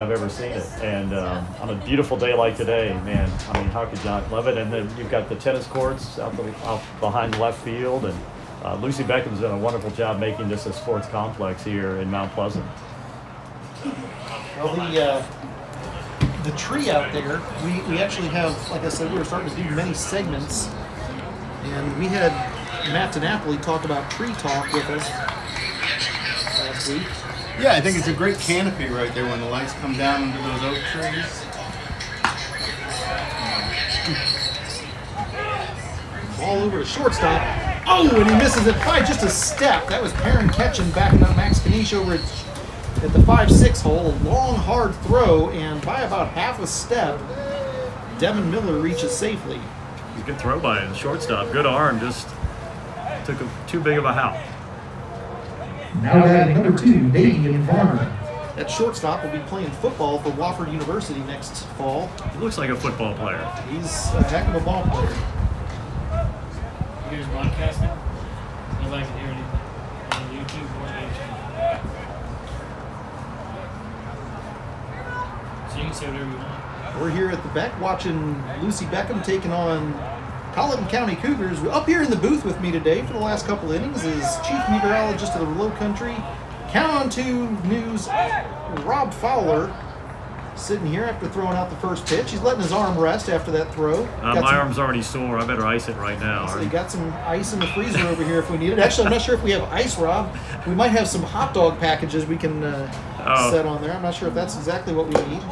I've ever seen it. And um, on a beautiful day like today, man, I mean, how could not love it? And then you've got the tennis courts out, the, out behind left field, and uh, Lucy Beckham's done a wonderful job making this a sports complex here in Mount Pleasant. Well, the uh, the tree out there, we, we actually have, like I said, we were starting to do many segments, and we had Matt DiNapoli talk about tree talk with us last week. Yeah, I think it's a great canopy right there when the lights come down under those oak trees. All over the shortstop. Oh, and he misses it by just a step. That was Perrin Ketchen backing up Max Kanish over at, at the 5-6 hole. A long, hard throw, and by about half a step, Devin Miller reaches safely. Good throw by the shortstop. Good arm, just took a, too big of a hop. Now we batting number two, Damian Varner. That shortstop will be playing football for Wofford University next fall. He looks like a football player. He's a heck of a ball player. You guys broadcasting? Nobody can hear anything on YouTube or the. So you can say whatever you want. We're here at the Beck watching Lucy Beckham taking on Colleton County Cougars. Up here in the booth with me today for the last couple innings is Chief Meteorologist of the Low Country, Count on Two News, Rob Fowler, sitting here after throwing out the first pitch. He's letting his arm rest after that throw. Uh, my some- arm's already sore. I better ice it right now. So you got some ice in the freezer over here if we need it. Actually, I'm not sure if we have ice, Rob. We might have some hot dog packages we can uh, Oh. set on there. I'm not sure if that's exactly what we need.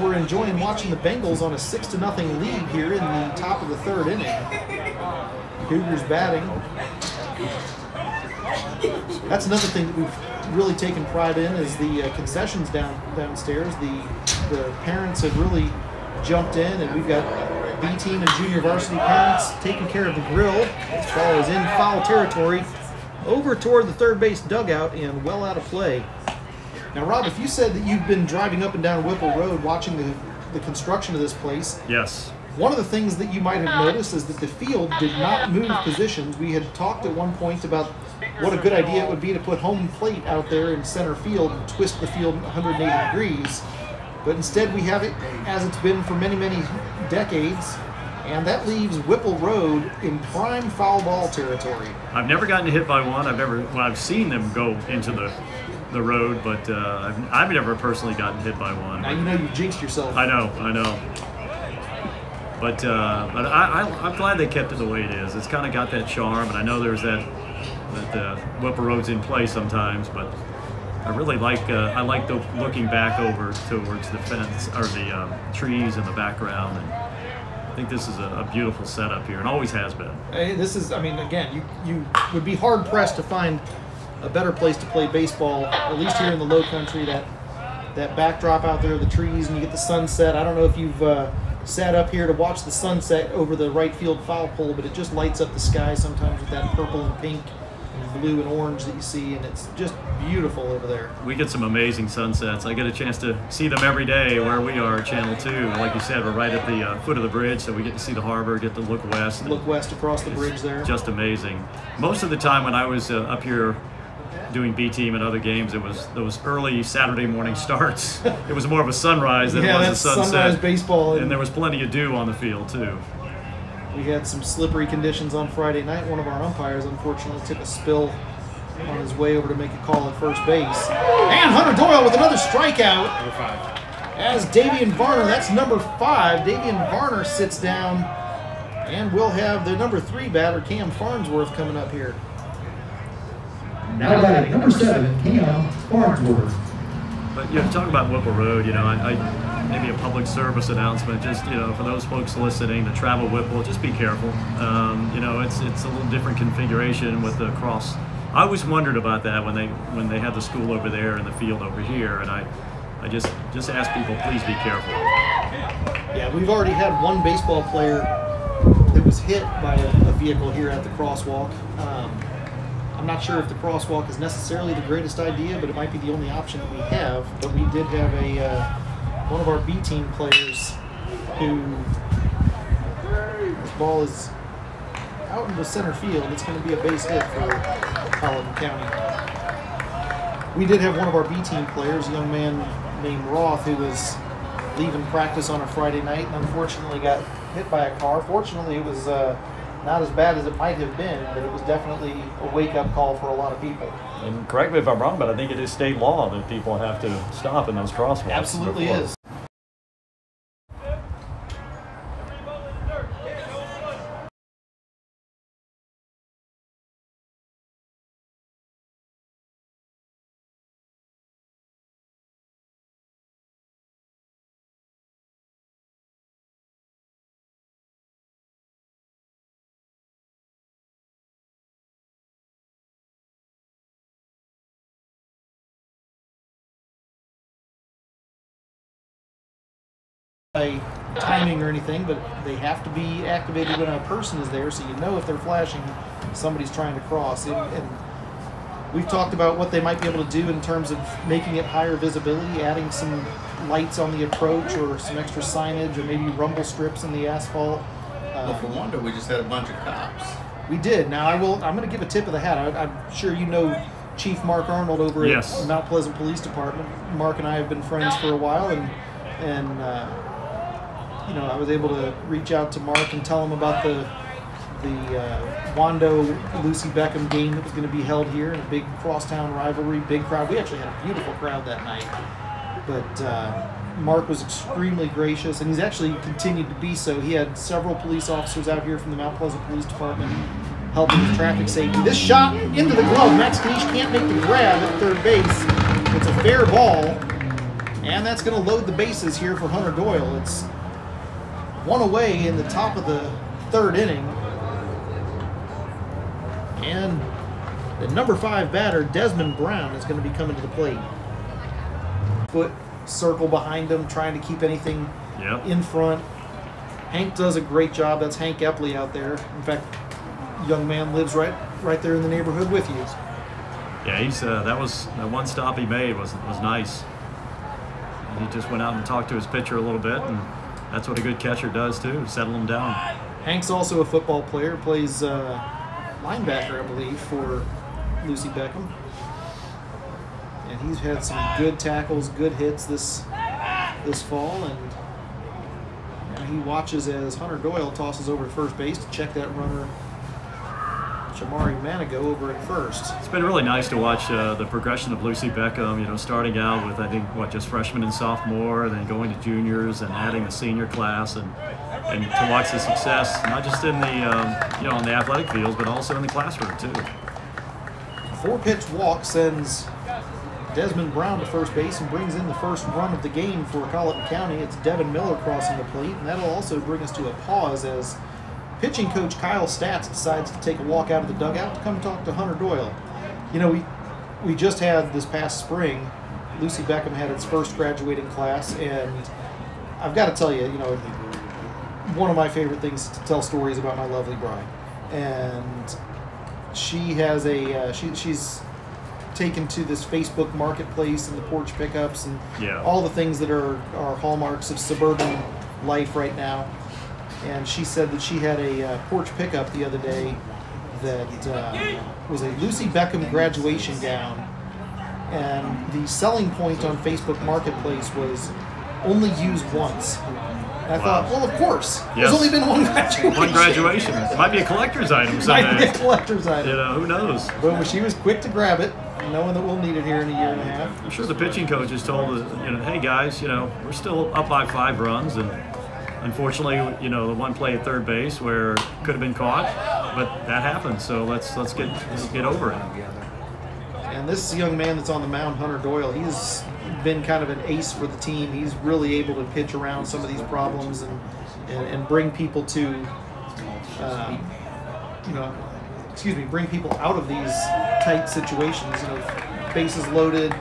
We're enjoying watching the Bengals on a six to nothing lead here in the top of the third inning. Cougars batting. That's another thing that we've really taken pride in is the uh, concessions down downstairs. The the parents have really jumped in, and we've got B team and junior varsity parents taking care of the grill. This ball is in foul territory, over toward the third base dugout and well out of play. Now, Rob, if you said that you've been driving up and down Whipple Road watching the the construction of this place, Yes. one of the things that you might have uh, noticed is that the field did not uh, move uh. positions. We had talked at one point about what a good idea it would be to put home plate out there in center field and twist the field 180 degrees. But instead, we have it as it's been for many, many decades, and that leaves Whipple Road in prime foul ball territory. I've never gotten hit by one. I've never, well, I've seen them go into the the road, but uh, I've, I've never personally gotten hit by one. Now you know you jinxed yourself. I know, I know. But uh, but I, I, I'm glad they kept it the way it is. It's kind of got that charm, and I know there's that that uh, Whipple Road's in play sometimes, but I really like uh, I like the looking back over towards the fence or the um, trees in the background, and I think this is a, a beautiful setup here, and always has been. Hey, this is, I mean, again, you, you would be hard pressed to find a better place to play baseball, at least here in the low country. That that backdrop out there, the trees, and you get the sunset. I don't know if you've uh, sat up here to watch the sunset over the right field foul pole, but it just lights up the sky sometimes with that purple and pink and blue and orange that you see, and it's just beautiful over there. We get some amazing sunsets. I get a chance to see them every day where we are, Channel 2. Like you said, we're right at the uh, foot of the bridge, so we get to see the harbor, get to look west. Look west across the bridge there. Just amazing. Most of the time when I was uh, up here doing B team and other games, it was those early Saturday morning starts. it was more of a sunrise than yeah, it was that's a sunset. sunrise baseball. and there was plenty of dew on the field too. We had some slippery conditions on Friday night. One of our umpires, unfortunately, took a spill on his way over to make a call at first base. And Hunter Doyle with another strikeout. Number five. As Davian Varner, that's number five. Davian Varner sits down, and we'll have the number three batter, Cam Farnsworth, coming up here. Now batting number seven, Cam Farnsworth. But you know, talk about Whipple Road, you know, I, I maybe a public service announcement, just you know, for those folks listening to travel Whipple, just be careful. Um, you know, it's it's a little different configuration with the cross. I always wondered about that when they when they had the school over there and the field over here, and I I just just ask people, please be careful. Yeah, we've already had one baseball player that was hit by a, a vehicle here at the crosswalk. Um, I'm not sure if the crosswalk is necessarily the greatest idea, but it might be the only option that we have. But we did have a uh, one of our B team players who this ball is out in the center field. It's going to be a base hit for Colleton County. we did have one of our B team players, a young man named Roth, who was leaving practice on a Friday night and unfortunately got hit by a car. Fortunately, it was uh, not as bad as it might have been, but it was definitely a wake up call for a lot of people. And correct me if I'm wrong, but I think it is state law that people have to stop in those crosswalks. Absolutely before. is. Timing or anything, but they have to be activated when a person is there, so you know if they're flashing, somebody's trying to cross. And, and we've talked about what they might be able to do in terms of making it higher visibility, adding some lights on the approach, or some extra signage, or maybe rumble strips in the asphalt. Well, Uh, for wonder, we just had a bunch of cops. we did. Now I will. I'm going to give a tip of the hat. I, I'm sure you know Chief Mark Arnold over Yes. at Mount Pleasant Police Department. Mark and I have been friends for a while, and and uh, you know I was able to reach out to Mark and tell him about the the uh, Wando Lucy Beckham game that was going to be held here in a big crosstown rivalry, big crowd. We actually had a beautiful crowd that night, but. Uh, Mark was extremely gracious, and he's actually continued to be so. He had several police officers out here from the Mount Pleasant Police Department helping with traffic safety. This shot into the glove. Max Kanish can't make the grab at third base. It's a fair ball, and that's going to load the bases here for Hunter Doyle. It's one away in the top of the third inning, and the number five batter, Desmond Brown, is going to be coming to the plate. Foot circle behind him, trying to keep anything Yep. in front. Hank does a great job. That's Hank Epley out there. In fact, young man lives right right there in the neighborhood with you. Yeah, he's uh, that was that one stop he made was was nice. And he just went out and talked to his pitcher a little bit, and that's what a good catcher does too, settle them down. Hank's also a football player. Plays uh, linebacker, I believe, for Lucy Beckham. And he's had some good tackles, good hits this this fall, and, he watches as Hunter Doyle tosses over to first base to check that runner, Shamari Manigo, over at first. It's been really nice to watch uh, the progression of Lucy Beckham. You know, starting out with I think what just freshman and sophomore, then going to juniors and adding the senior class, and and to watch the success not just in the um, you know on the athletic fields, but also in the classroom too. Four pitch walk sends Desmond Brown to first base and brings in the first run of the game for Colleton County. It's Devin Miller crossing the plate, and that'll also bring us to a pause as pitching coach Kyle Stats decides to take a walk out of the dugout to come talk to Hunter Doyle. You know, we we just had this past spring, Lucy Beckham had its first graduating class, and I've got to tell you, you know, one of my favorite things to tell stories about my lovely bride, and she has a uh, she, she's taken to this Facebook marketplace and the porch pickups and Yeah. all the things that are, are hallmarks of suburban life right now. And she said that she had a uh, porch pickup the other day that uh, was a Lucy Beckham graduation gown. And the selling point on Facebook Marketplace was only used once. And I thought, well, of course. There's only been one graduation. One graduation it might be a collector's item Might be a collector's item. You know, who knows? But she was quick to grab it, knowing that we'll need it here in a year and a half. I'm sure the pitching coaches told us, you know, hey guys, you know, we're still up by five runs, and unfortunately, you know, the one play at third base where could have been caught, but that happened. So let's let's get let's get over it. And this young man that's on the mound, Hunter Doyle, he's been kind of an ace for the team. He's really able to pitch around some of these problems and and, and bring people to, um, you know, excuse me, bring people out of these tight situations. You know, bases loaded,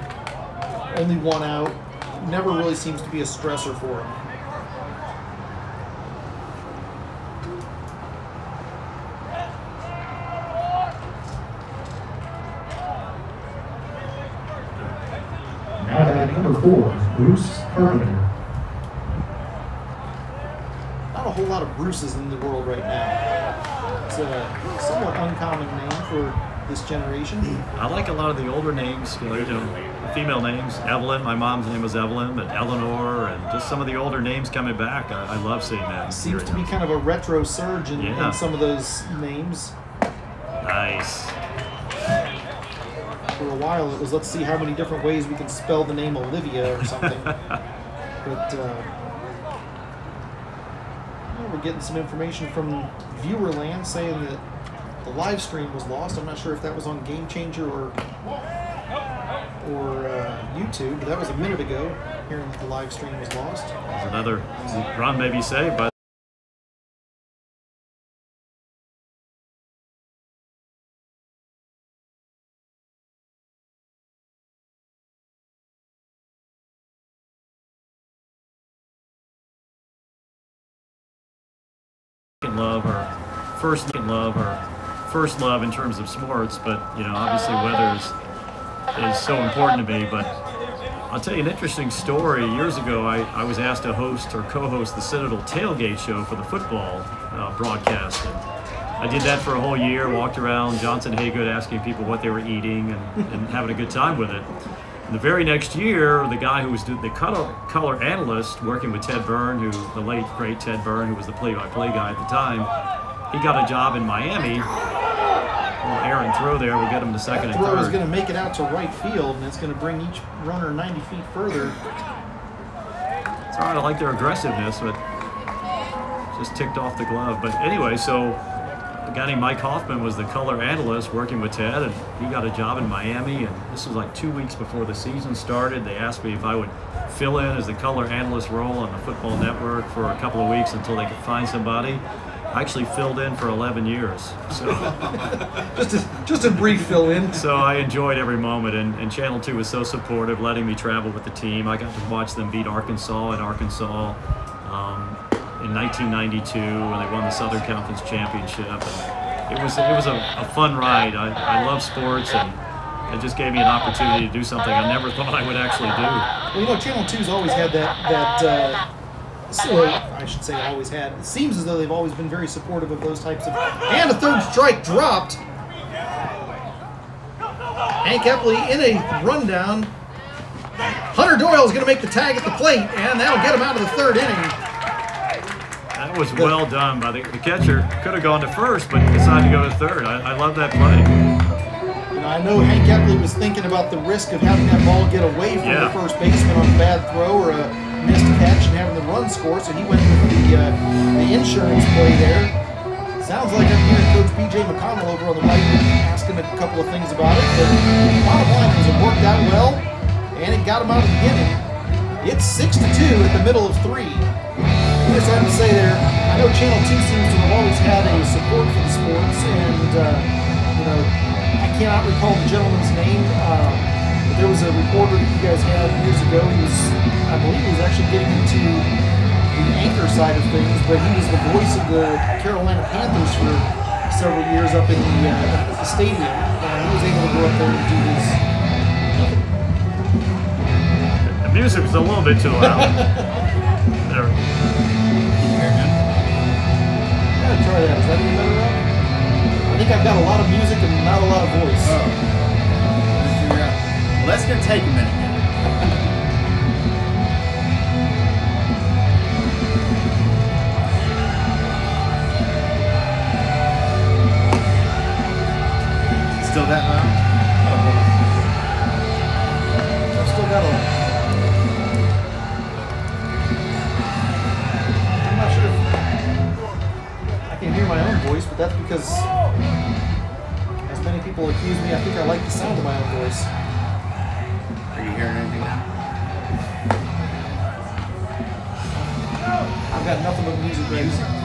only one out, never really seems to be a stressor for him. Now batting number four, Bruce Carpenter. not a whole lot of Bruces in the world right now. It's a somewhat uncommon name for this generation. I like a lot of the older names, you know, you know, the female names. Evelyn, my mom's name was Evelyn, but Eleanor, and just some of the older names coming back. I, I love seeing that. Seems to be kind of a retro surge in, Yeah. in some of those names. nice. While, it was let's see how many different ways we can spell the name Olivia or something. but uh, well, we're getting some information from Viewerland saying that the live stream was lost. I'm not sure if that was on Game Changer or or uh, YouTube, but that was a minute ago. Hearing that the live stream was lost. There's another run maybe saved by first love or first love in terms of sports, but you know, obviously weather is, is so important to me. But I'll tell you an interesting story. Years ago, I, I was asked to host or co-host the Citadel tailgate show for the football uh, broadcast. And I did that for a whole year, walked around Johnson Hagood asking people what they were eating and, and having a good time with it. The very next year, the guy who was the the color, color analyst working with Ted Byrne, who the late great Ted Byrne, who was the play-by-play guy at the time, he got a job in Miami. Well, Aaron throw there will get him to second That and throw is going to make it out to right field, and it's going to bring each runner 90 feet further. It's all right. I like their aggressiveness, but just ticked off the glove. But anyway, so a guy named Mike Hoffman was the color analyst working with Ted, and he got a job in Miami. And this was like two weeks before the season started. They asked me if I would fill in as the color analyst role on the Football Network for a couple of weeks until they could find somebody. I actually filled in for 11 years. So. Just a, just a brief fill in. So I enjoyed every moment, and, and Channel 2 was so supportive, letting me travel with the team. I got to watch them beat Arkansas in Arkansas um, in 1992 when they won the Southern Conference Championship. And it was it was a, a fun ride. I, I love sports, and it just gave me an opportunity to do something I never thought I would actually do. Well, you know, Channel 2's always had that, that uh, I should say always had. It seems as though they've always been very supportive of those types of. And a third strike dropped. Hank Epley in a rundown. Hunter Doyle is going to make the tag at the plate, and that'll get him out of the third inning. That was well done by the, the catcher. Could have gone to first, but decided to go to third. I, I love that play. You know, I know Hank Epley was thinking about the risk of having that ball get away from Yeah. the first baseman on a bad throw or a missed catch and having the run score, so he went with the uh, the insurance play there. Sounds like I'm hearing Coach B.J. McConnell over on the right asking a couple of things about it, but bottom line is it worked out well, and it got him out of the inning. It's six to two at the middle of three. I just have to say there, I know Channel 2 seems to have always had a support for the sports, and, uh, you know, I cannot recall the gentleman's name, but there was a reporter that you guys had years ago. He was, I believe he was actually getting into the anchor side of things, but he was the voice of the Carolina Panthers for several years up in the, uh, the stadium, and he was able to go up there and do his. The music was a little bit too loud. There. Yeah, try that. Is that any better, Rob? I think I've got a lot of music and not a lot of voice. Oh. That's gonna take a minute. Still that loud? Uh, I've still got a. I'm not sure I can hear my own voice, but that's because, as many people accuse me, I think I like the sound of my own voice. Got nothing but music. right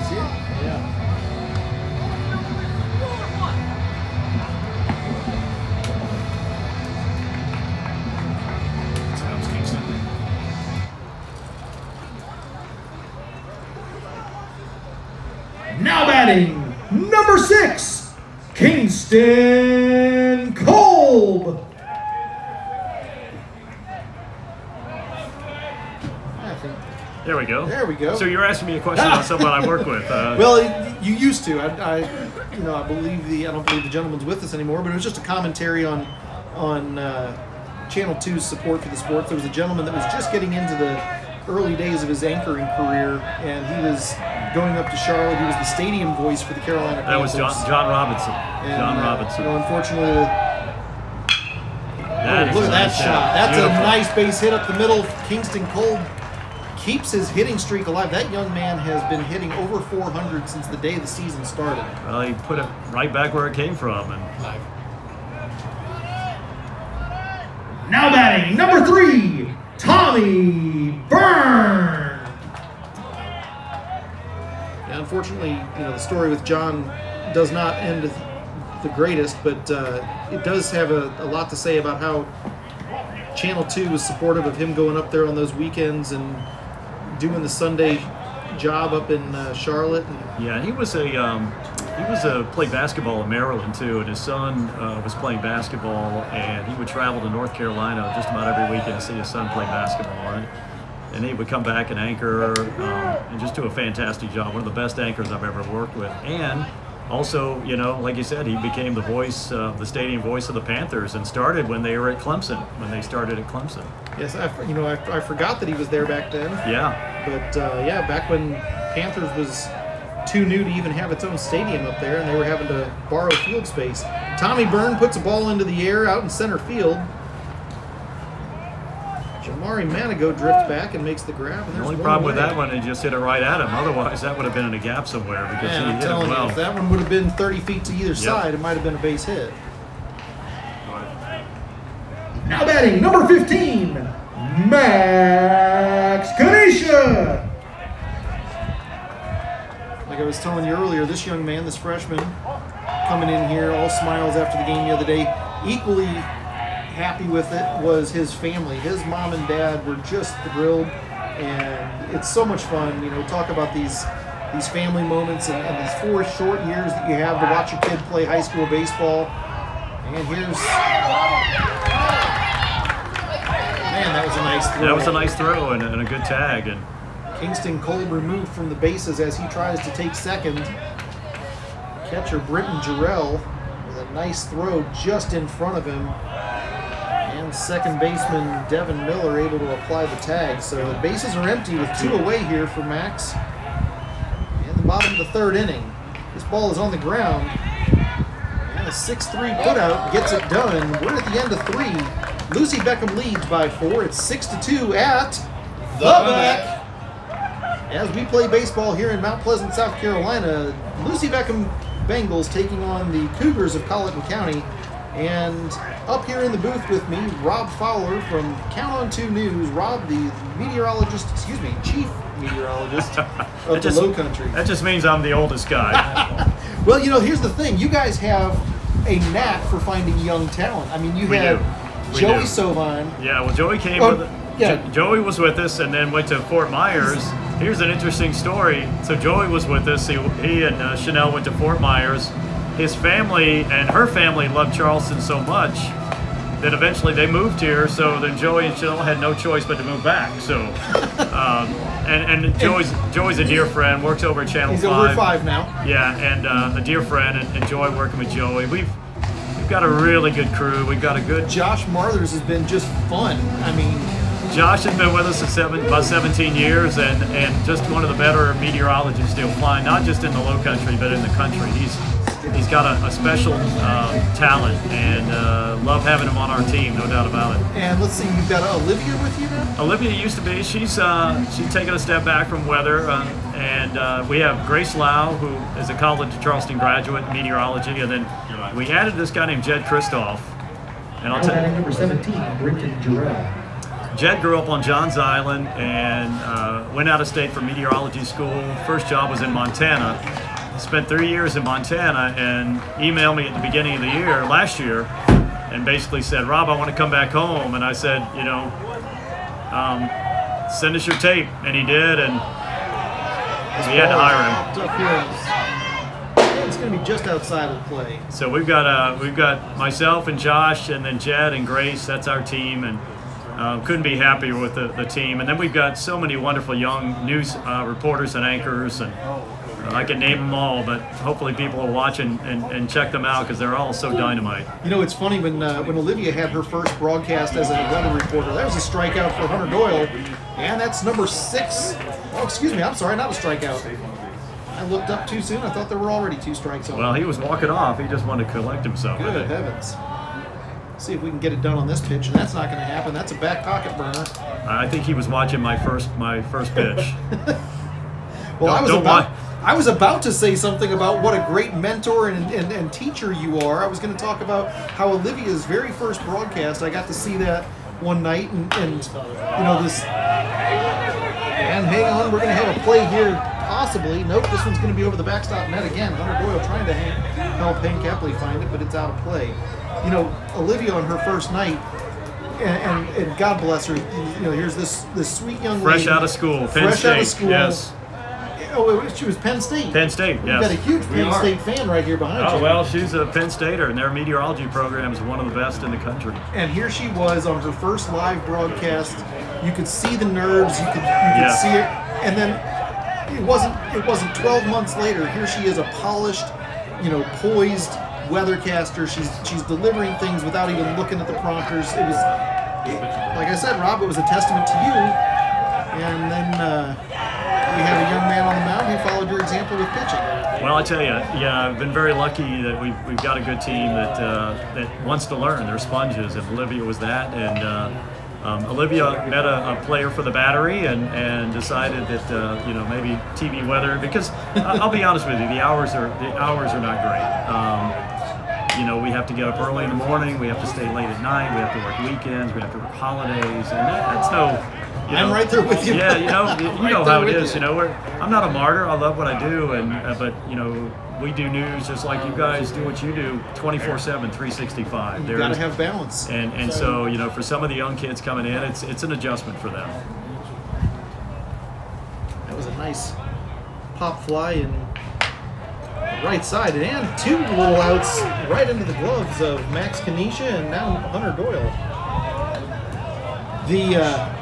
There we go. There we go. So you're asking me a question on someone I work with. Uh, Well, you used to. I, I, you know, I believe the. I don't believe the gentleman's with us anymore. But it was just a commentary on, on uh, Channel 2's support for the sports. There was a gentleman that was just getting into the early days of his anchoring career, and he was going up to Charlotte. He was the stadium voice for the Carolina that was John, John Robinson. And, John uh, Robinson. You know, unfortunately, That is look at that shot. That's Beautiful. a nice base hit up the middle. Kingston Cole keeps his hitting streak alive. That young man has been hitting over 400 since the day the season started. Well, he put it right back where it came from, and Now batting number three, Tommy Byrne. Yeah, unfortunately, you know, the story with John does not end the greatest, but uh, it does have a, a lot to say about how Channel 2 was supportive of him going up there on those weekends and doing the Sunday job up in uh, Charlotte. Yeah, he was a um, he was a played basketball in Maryland too, and his son uh, was playing basketball, and he would travel to North Carolina just about every weekend to see his son play basketball. And, and he would come back and anchor um, and just do a fantastic job. One of the best anchors I've ever worked with. And also, you know, like you said, he became the voice, uh, the stadium voice of the Panthers, and started when they were at Clemson. When they started at Clemson. yes, I, you know, I, I forgot that he was there back then. Yeah, But uh, yeah, back when Panthers was too new to even have its own stadium up there, and they were having to borrow field space. Tommy Byrne puts a ball into the air out in center field. Jamari Manigo drifts back and makes the grab. And the only problem with that one, he just hit it right at him. Otherwise, that would have been in a gap somewhere because Man, he I'm hit it well. you, if that one would have been 30 feet to either side, it might have been a base hit. Now batting number 15, Max Kanisha. Like I was telling you earlier, this young man, this freshman, coming in here all smiles after the game the other day, equally happy with it was his family. His mom and dad were just thrilled, and it's so much fun. You know, talk about these these family moments and, and these four short years that you have to watch your kid play high school baseball. And here's man, that was a nice throw. That was a nice throw and, and a good tag. And Kingston Cole removed from the bases as he tries to take second. Catcher Britton Jarrell with a nice throw just in front of him. And second baseman Devin Miller able to apply the tag. So the bases are empty with two away here for Max. In the bottom of the third inning. This ball is on the ground. And a 6-3 putout gets it done. We're at the end of three. Lucy Beckham leads by four. It's 6 to 2 at the back. As we play baseball here in Mount Pleasant, South Carolina, Lucy Beckham Bengals taking on the Cougars of Colleton County. And up here in the booth with me, Rob Fowler from Count on Two News. Rob, the meteorologist, excuse me, chief meteorologist of the just- Low Country. that just means I'm the oldest guy. Well, you know, here's the thing. You guys have a knack for finding young talent. I mean, you We had. Joey do. Sovine. yeah, well, Joey came Oh, with yeah. Joey was with us and then went to Fort Myers. Here's an interesting story. So Joey was with us. He, he and uh, Chanel went to Fort Myers. His family and her family loved Charleston so much that eventually they moved here. So then Joey and Chanel had no choice but to move back. So, um, and and Joey's Joey's a dear friend. Works over at Channel He's over five now. Yeah, and uh, a dear friend, and enjoy working with Joey. We've we've got a really good crew. We've got a good. Josh Marthers has been just fun. I mean, Josh has been with us for seven, about 17 years, and and just one of the better meteorologists you'll find, not just in the Low Country, but in the country. He's he's got a, a special um, talent, and uh, love having him on our team, no doubt about it. and let's see, you've got Olivia with you now? Olivia used to be. She's uh, she's taken a step back from weather, uh, and uh, we have Grace Lau, who is a College of Charleston graduate in meteorology, and then we added this guy named Jed Kristoff. And I'll Now tell batting number 17, Britton Jarrell. Jed grew up on Johns Island and uh, went out of state for meteorology school. First job was in Montana. Spent three years in Montana and emailed me at the beginning of the year, last year, and basically said, Rob, I want to come back home. And I said, you know, um, send us your tape. And he did, and we had to hire him. Up here is- yeah, It's going to be just outside of the play. So we've got uh, we've got myself and Josh, and then Jed and Grace. That's our team, and Um, couldn't be happier with the, the team. And then we've got so many wonderful young news uh, reporters and anchors, and uh, I can name them all, but hopefully people will watch and, and, and check them out because they're all so dynamite. You know, it's funny when uh, when Olivia had her first broadcast as a weather reporter. That was a strikeout for Hunter Doyle, and that's number six. Oh, excuse me. I'm sorry, not a strikeout. I looked up too soon. I thought there were already two strikes on. Well, he was walking off. He just wanted to collect himself. Good heavens. See if we can get it done on this pitch, and that's not going to happen. That's a back pocket burner. I think he was watching my first my first pitch. Well, I Don't- was don't about lie. I was about to say something about what a great mentor and, and, and teacher you are. I was going to talk about how Olivia's very first broadcast. I got to see that one night, and, and you know this. And hang on, we're going to have a play here, possibly. Nope, this one's going to be over the backstop net again. Hunter Doyle trying to hang, help Hank Epley find it, but it's out of play. You know, Olivia on her first night. And, and, and God bless her. You know, here's this this sweet young Fresh lady, out of school, Penn fresh State. out of school. Yes, Oh, it she was Penn State. Penn State. You've got a huge Penn are. State fan right here behind Oh you. well, she's a Penn Stater, and their meteorology program is one of the best in the country. And here she was on her first live broadcast. You could see the nerves. You could you could Yeah. see it. And then it wasn't it wasn't 12 months later. Here she is, a polished, you know, poised weathercaster. She's she's delivering things without even looking at the prompters. It was, it- like I said, Rob. It was a testament to you. And then uh, we have a young man on the mound who followed your example with pitching. Well, I tell you, yeah, I've been very lucky that we've, we've got a good team that uh, that wants to learn. They're sponges, and Olivia was that. And uh, um, Olivia met a, a player for the battery and, and decided that uh, you know maybe TV weather because I'll be honest with you, the hours are the hours are not great. Um, you know, we have to get up early in the morning. We have to stay late at night. We have to work weekends. We have to work holidays, and that, that's no. You I'm right there with you. Yeah, you know, you right know how it is. you. You know, we're, I'm not a martyr. I love what I do, and uh, but you know, we do news just like you guys do what you do, 24/7, 365. You got to have balance. and and so you know, for some of the young kids coming in, it's it's an adjustment for them. That was a nice pop fly in the right side, and two little outs right into the gloves of Max Kanisha and now Hunter Doyle. The uh,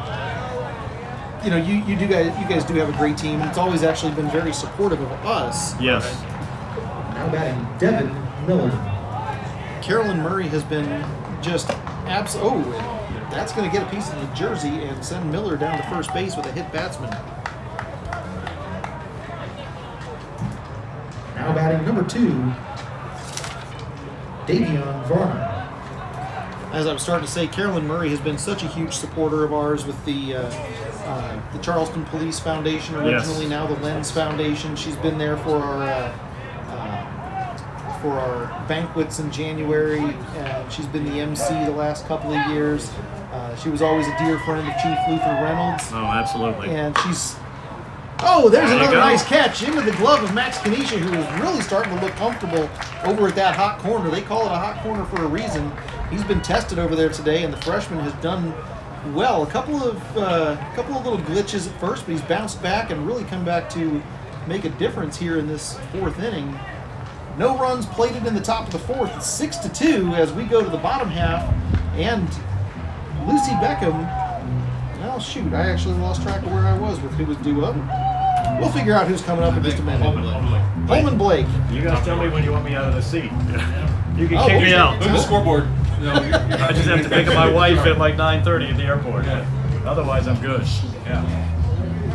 you know you, you do guys you guys do have a great team, it's always actually been very supportive of us. Yes. Now batting Devin Miller. Carolyn Murray has been just abs. Oh, that's going to get a piece of the jersey and send Miller down to first base with a hit batsman. Now batting number two, Davion Varner. as I was starting to say, Carolyn Murray has been such a huge supporter of ours with the uh, uh, the Charleston Police Foundation originally, Yes. now the Lens Foundation. She's been there for our uh, uh, for our banquets in January. she's been the MC the last couple of years. Uh, she was always a dear friend of Chief Luther Reynolds, Oh, absolutely. and she's. Oh, there's There another nice catch into the glove of Max Kanisha, who is really starting to look comfortable over at that hot corner. They call it a hot corner for a reason. He's been tested over there today, and the freshman has done well. A couple of uh, couple of little glitches at first, but he's bounced back and really come back to make a difference here in this fourth inning. No runs plated in the top of the fourth. It's six to two as we go to the bottom half, and Lucy Beckham. Well, shoot, I actually lost track of where I was with who was due up. We'll figure out who's coming up in just a minute. Holman Blake. You guys tell me when you want me out of the seat. You can Oh, kick me out. Look at the scoreboard. No, you're, you're I just have to pick up my wife at like 9:30 at the airport. Otherwise, I'm good. Yeah.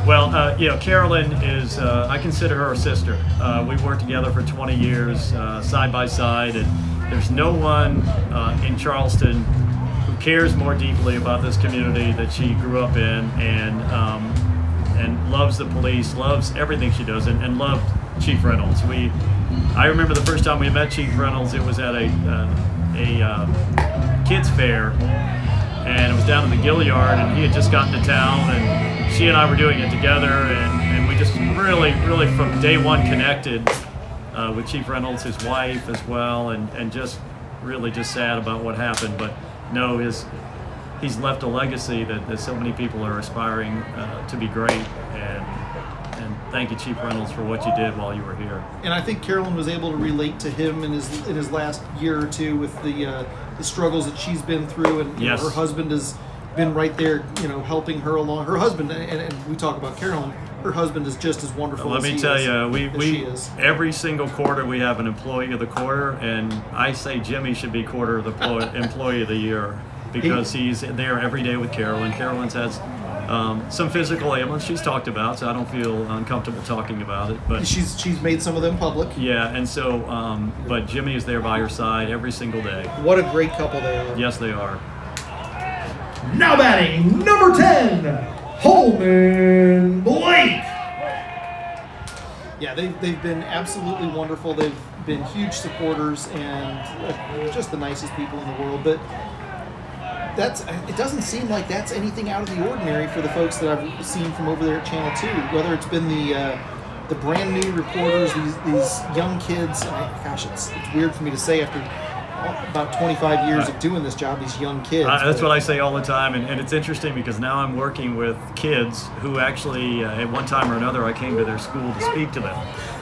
Well, uh, you know, Carolyn is, uh, I consider her a sister. Uh, we've worked together for 20 years, uh, side by side, and there's no one uh, in Charleston who cares more deeply about this community that she grew up in and, um, and loves the police, loves everything she does, and, and loved Chief Reynolds. We, I remember the first time we met Chief Reynolds, it was at a, uh, a uh, kids fair and it was down in the Gaillard, and he had just gotten to town, and she and I were doing it together, and, and we just really, really from day one connected uh, with Chief Reynolds, his wife as well, and, and just really just sad about what happened, but no, his he's left a legacy that, that so many people are aspiring uh, to be great, and and thank you, Chief Reynolds, for what you did while you were here. and I think Carolyn was able to relate to him in his in his last year or two with the uh, the struggles that she's been through, and you know, her husband has been right there, you know, helping her along. Her husband, and, and we talk about Carolyn. Her husband is just as wonderful. Let as me he tell is, you, we, we is. every single quarter we have an employee of the quarter, and I say Jimmy should be quarter of the employee of the year because he's there every day with Carolyn. Carolyn's has um, some physical ailments she's talked about, so I don't feel uncomfortable talking about it. But She's she's made some of them public. yeah, and so um, but Jimmy is there by her side every single day. What a great couple they are. Yes, they are. Now batting, number 10, Holman Blake. Yeah, they've, they've been absolutely wonderful. They've been huge supporters and uh, just the nicest people in the world. But that's it doesn't seem like that's anything out of the ordinary for the folks that I've seen from over there at Channel Two. Whether it's been the uh, the brand new reporters, these these young kids. I, gosh, it's, it's weird for me to say after about 25 years of doing this job. These young kids. Uh, that's what I say all the time, and, and it's interesting because now I'm working with kids who actually, uh, at one time or another, I came to their school to speak to them,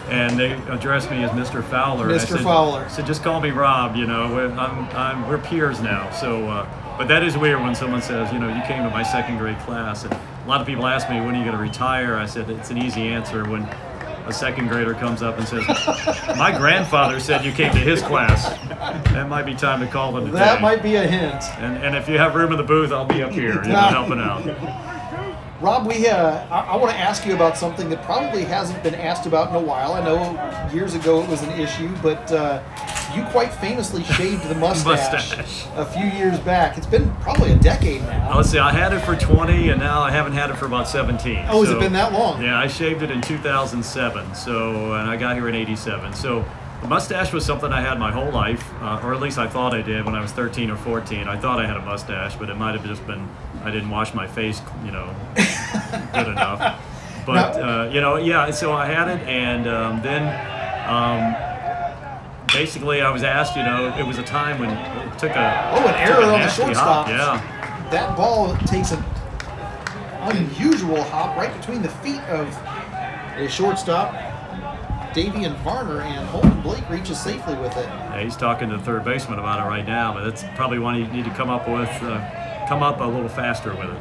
and they addressed me as Mr. Fowler. and I Mr. said- Fowler. So just call me Rob. You know, we're, I'm, I'm, we're peers now. So, uh, but that is weird when someone says, you know, you came to my second grade class, and a lot of people ask me when are you going to retire. I said it's an easy answer when. A second grader comes up and says, "My grandfather said you came to his class. That might be time to call them today." That might be a hint. And, and if you have room in the booth, I'll be up here, you know, helping out. Rob, we uh, I, I want to ask you about something that probably hasn't been asked about in a while. I know years ago it was an issue, but uh, you quite famously shaved the mustache, Mustache. a few years back. It's been probably a decade now. Let's see, I had it for 20, and now I haven't had it for about 17. Oh, has it been that long? Yeah, I shaved it in 2007, so and I got here in '87. So the mustache was something I had my whole life, uh, or at least I thought I did when I was 13 or 14. I thought I had a mustache, but it might have just been I didn't wash my face, you know, good enough. But uh, you know, yeah. So I had it, and um, then. Um, Basically, I was asked. You know, it was a time when it took a Oh, an error on the shortstop. hop, Yeah, That ball takes an unusual hop right between the feet of a shortstop, Davian Varner, and Holman Blake reaches safely with it. Yeah, he's talking to the third baseman about it right now, but that's probably one you need to come up with, uh, come up a little faster with it.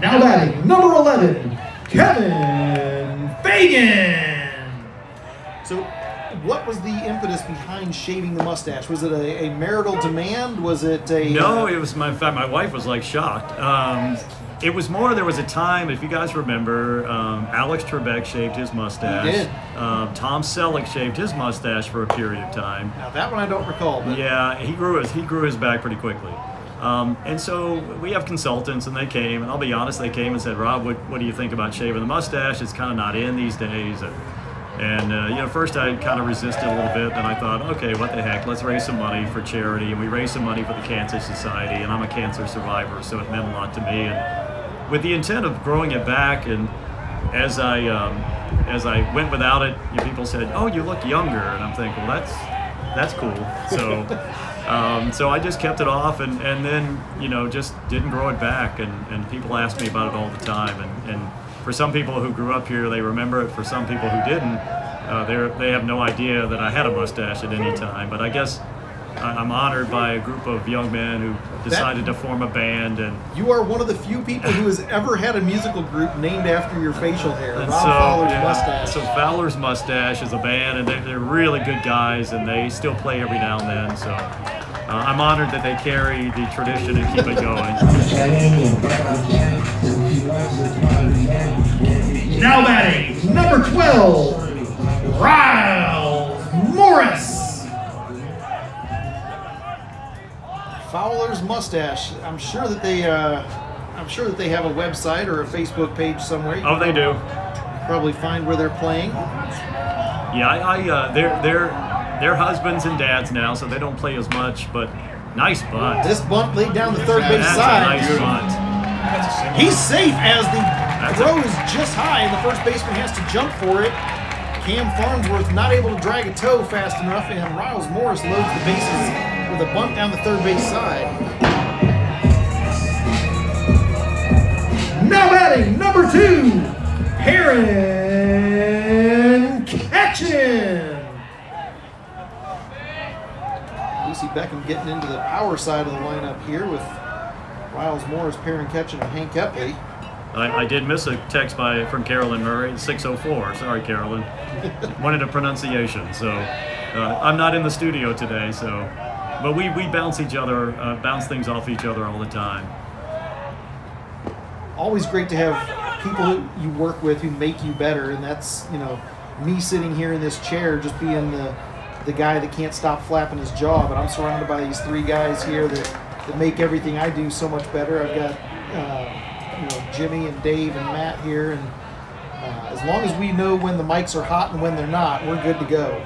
Now batting, number 11, Kevin Fagan. So, what was the impetus behind shaving the mustache? Was it a, a marital demand? Was it a No, uh, it was my in fact my wife was like shocked. Um, it was more there was a time if you guys remember um, Alex Trebek shaved his mustache. He did. Um, Tom Selleck shaved his mustache for a period of time. now that one I don't recall, but Yeah, he grew his he grew his back pretty quickly. Um, and so we have consultants, and they came, and I'll be honest, they came and said, Rob, what, what do you think about shaving the mustache? It's kind of not in these days. And, uh, you know, first I kind of resisted a little bit, then I thought, okay, what the heck, let's raise some money for charity. And we raised some money for the Cancer Society, and I'm a cancer survivor, so it meant a lot to me. And with the intent of growing it back, and as I um, as I went without it, you people said, "Oh, you look younger," and I'm thinking, "Well, that's that's cool." So, um, so I just kept it off, and, and then you know just didn't grow it back, and, and people ask me about it all the time, and, and for some people who grew up here, they remember it. For some people who didn't, uh, they they have no idea that I had a mustache at any time. But I guess I- I'm honored by a group of young men who decided to form a band, and you are one of the few people who has ever had a musical group named after your facial hair. And Rob so, Fowler's yeah, mustache. So Fowler's Mustache is a band, and they're, they're really good guys, and they still play every now and then. So uh, I'm honored that they carry the tradition and keep it going. Now batting, number 12, Riles Morris. Fowler's mustache. I'm sure that they. Uh, I'm sure that they have a website or a Facebook page somewhere. Oh, they do. Probably find where they're playing. Yeah, I, I uh, they're they're they're husbands and dads now, so they don't play as much. But nice bunt. This bunt laid down the third base That's a side. nice bunt. He's safe as the That's throw a- is just high and the first baseman has to jump for it. Cam Farnsworth not able to drag a toe fast enough, and Riles Morris loads the bases with a bunt down the third base side. Now batting, number two, Perrin Ketchen. Lucy Beckham getting into the power side of the lineup here with Riles Morris, Perrin Ketchen, and Hank Epley. I, I did miss a text by from Carolyn Murray, 604. Sorry, Carolyn. Wanted a pronunciation. So uh, I'm not in the studio today. So, but we, we bounce each other, uh, bounce things off each other all the time. always great to have people who you work with who make you better, and that's you know me sitting here in this chair just being the the guy that can't stop flapping his jaw, but I'm surrounded by these three guys here that that make everything I do so much better. I've got uh, you know Jimmy and Dave and Matt here, and uh, as long as we know when the mics are hot and when they're not, we're good to go.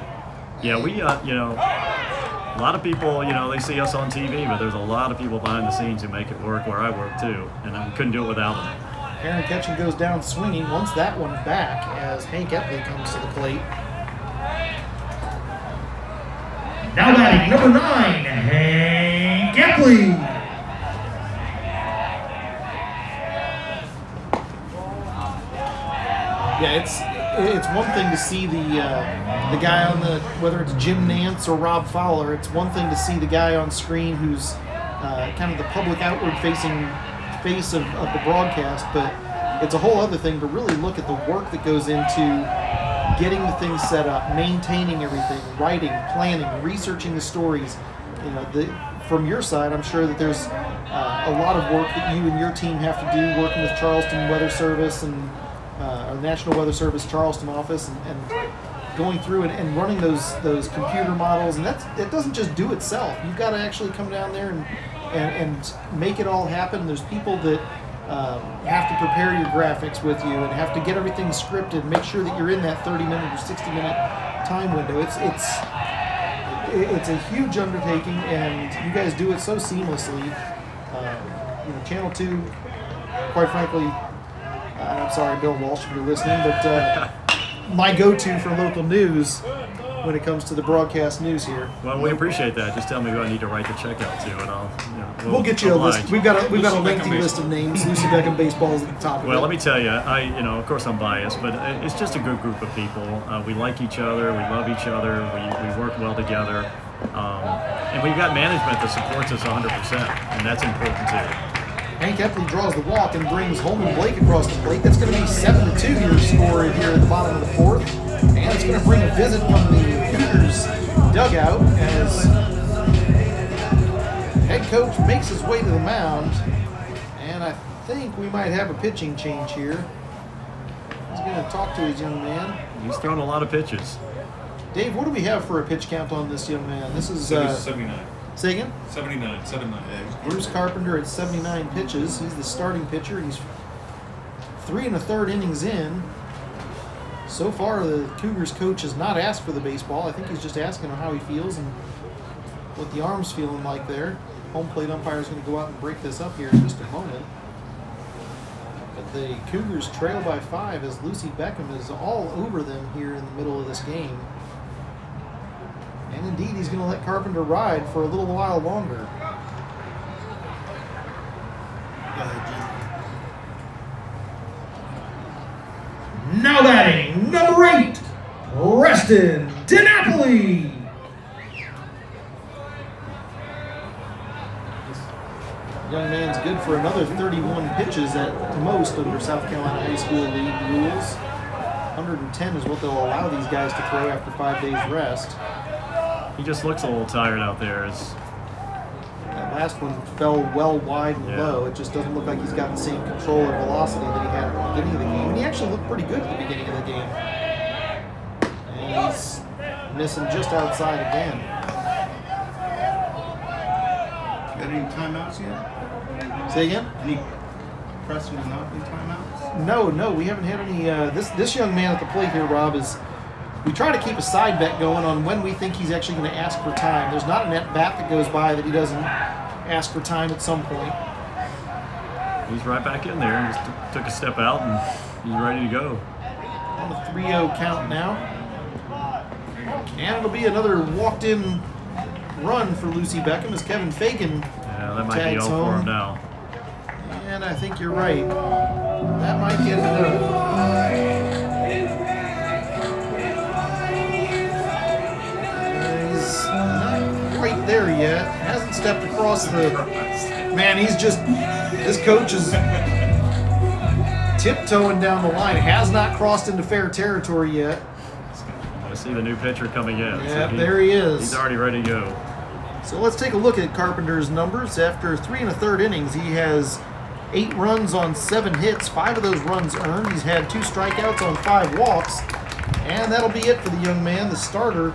Yeah, we, uh, you know, a lot of people, you know, they see us on TV, but there's a lot of people behind the scenes who make it work where I work too, and I couldn't do it without them. Perrin Ketchen goes down swinging. Once that one back as Hank Epley comes to the plate. Now batting number nine, Hank Yeah, it's it's one thing to see the uh, the guy on the whether it's Jim Nantz or Rob Fowler. It's one thing to see the guy on screen who's uh, kind of the public outward facing face of, of the broadcast, but it's a whole other thing to really look at the work that goes into getting the things set up, maintaining everything, writing, planning, researching the stories. You know, the, from your side, I'm sure that there's uh, a lot of work that you and your team have to do, working with Charleston Weather Service and uh, our National Weather Service Charleston office, and, and going through and, and running those those computer models. And that's it doesn't just do itself. You've got to actually come down there and and, and make it all happen. There's people that um, have to prepare your graphics with you and have to get everything scripted, make sure that you're in that 30 minute or 60 minute time window. It's it's it- it's a huge undertaking, and you guys do it so seamlessly. Um, you know, Channel Two, quite frankly, I'm sorry, Bill Walsh, if you're listening, but uh, my go-to for local news when it comes to the broadcast news here. Well, we appreciate that. Just tell me who I need to write the check out to, and I'll. You know, We'll get you a list. We've got a we've got a Lucy Beckham lengthy list of names. Lucy Beckham baseball is at the top of Well, it. let me tell you, I, you know, of course I'm biased, but uh, it's just a good group of people. Uh, we like each other, we love each other, we, we work well together, um, and we've got management that supports us 100%, and that's important too. Hank Epley draws the walk and brings Holman Blake across the plate. That's going to be seven to two your score here at the bottom of the fourth, and it's going to bring a visit from the Cougars dugout as head coach makes his way to the mound, and I think we might have a pitching change here. He's going to talk to his young man. He's thrown a lot of pitches. Dave, what do we have for a pitch count on this young man? This is uh, 79. say again. 79. 79. Bruce Carpenter at 79 pitches. He's the starting pitcher. He's three and a third innings in. So far, the Cougars coach has not asked for the baseball. I think he's just asking him how he feels and what the arm's feeling like there. Home plate umpire is going to go out and break this up here in just a moment. But the Cougars trail by five as Lucy Beckham is all over them here in the middle of this game. And indeed, he's going to let Carpenter ride for a little while longer ahead, Now batting number eight, Preston DiNapoli. Young man's good for another 31 pitches at most under South Carolina High School League rules. 110 is what they'll allow these guys to throw after five days rest. He just looks a little tired out there. It's, That last one fell well wide and Yeah. low. It just doesn't look like he's got the same control or velocity that he had at the beginning of the game. And he actually looked pretty good at the beginning of the game. And he's missing just outside again. Got any timeouts yet? Say again? Any Preston and Motley timeouts? No, no, we haven't had any. Uh, this this young man at the plate here, Rob, is. We try to keep a side bet going on when we think he's actually going to ask for time. There's not an at bat that goes by that he doesn't ask for time at some point. he's right back in there just took a step out and he's ready to go. On the 3-0 count now, and it'll be another walked-in run for Lucy Beckham as Kevin Fagan. Yeah, that might be Tags all for home. him now. And I think you're right. That might get it there yet. Hasn't stepped across the. Man, he's just This coach is tiptoeing down the line. Has not crossed into fair territory yet. I see the new pitcher coming in. So Yeah, there he is. He's already ready to go. So let's take a look at Carpenter's numbers. After three and a third innings, he has eight runs on seven hits. Five of those runs earned. He's had two strikeouts on five walks. And that'll be it for the young man. The starter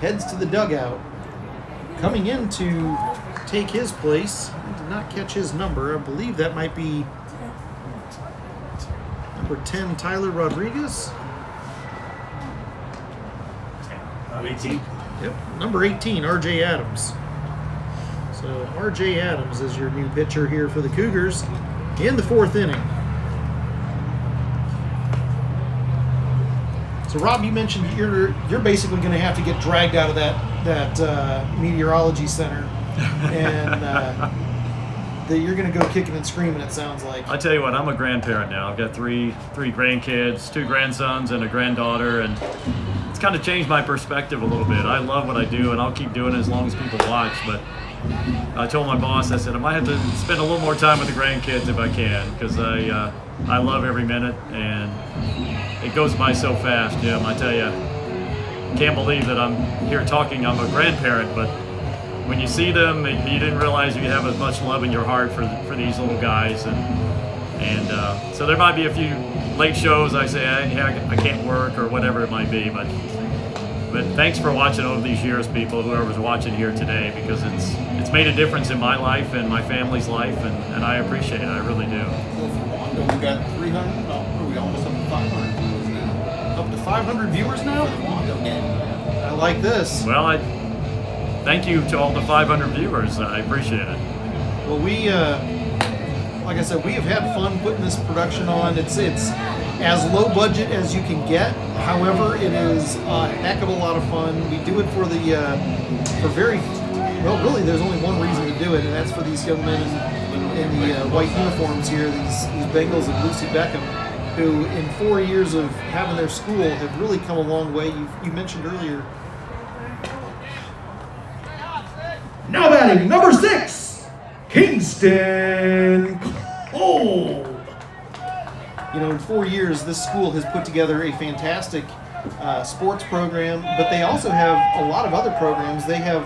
heads to the dugout. Coming in to take his place. I did not catch his number. I believe that might be number 10, Tyler Rodriguez. Number 18. Yep, number 18, RJ Adams. So RJ Adams is your new pitcher here for the Cougars in the fourth inning. So Rob, you mentioned you're you're basically going to have to get dragged out of that that uh, meteorology center, and uh, that you're going to go kicking and screaming. It sounds like. I tell you what, I'm a grandparent now. I've got three three grandkids, two grandsons, and a granddaughter, and it's kind of changed my perspective a little bit. I love what I do, and I'll keep doing it as long as people watch. But I told my boss, I said I might have to spend a little more time with the grandkids if I can, because I uh, I love every minute, and it goes by so fast, Jim. I tell you, can't believe that I'm here talking. I'm a grandparent, but when you see them, you didn't realize you have as much love in your heart for for these little guys, and and uh, so there might be a few late shows. I say, hey, I, can't work or whatever it might be, but but thanks for watching over these years, people. Whoever's watching here today, because it's it's made a difference in my life and my family's life, and, and I appreciate it. I really do. So for Wando, we got 300. 500 viewers now. For the Wando game. I like this. Well, I thank you to all the 500 viewers. I appreciate it. Well, we, uh, like I said, we have had fun putting this production on. It's it's as low budget as you can get. However, it is a heck of a lot of fun. We do it for the uh, for very well. Really, there's only one reason to do it, and that's for these young men in, in the uh, white uniforms here. These these Bengals of Lucy Beckham, who in four years of having their school have really come a long way. You you mentioned earlier Now batting number six, Kingston Cole. you know, in four years, this school has put together a fantastic uh, sports program, but they also have a lot of other programs. They have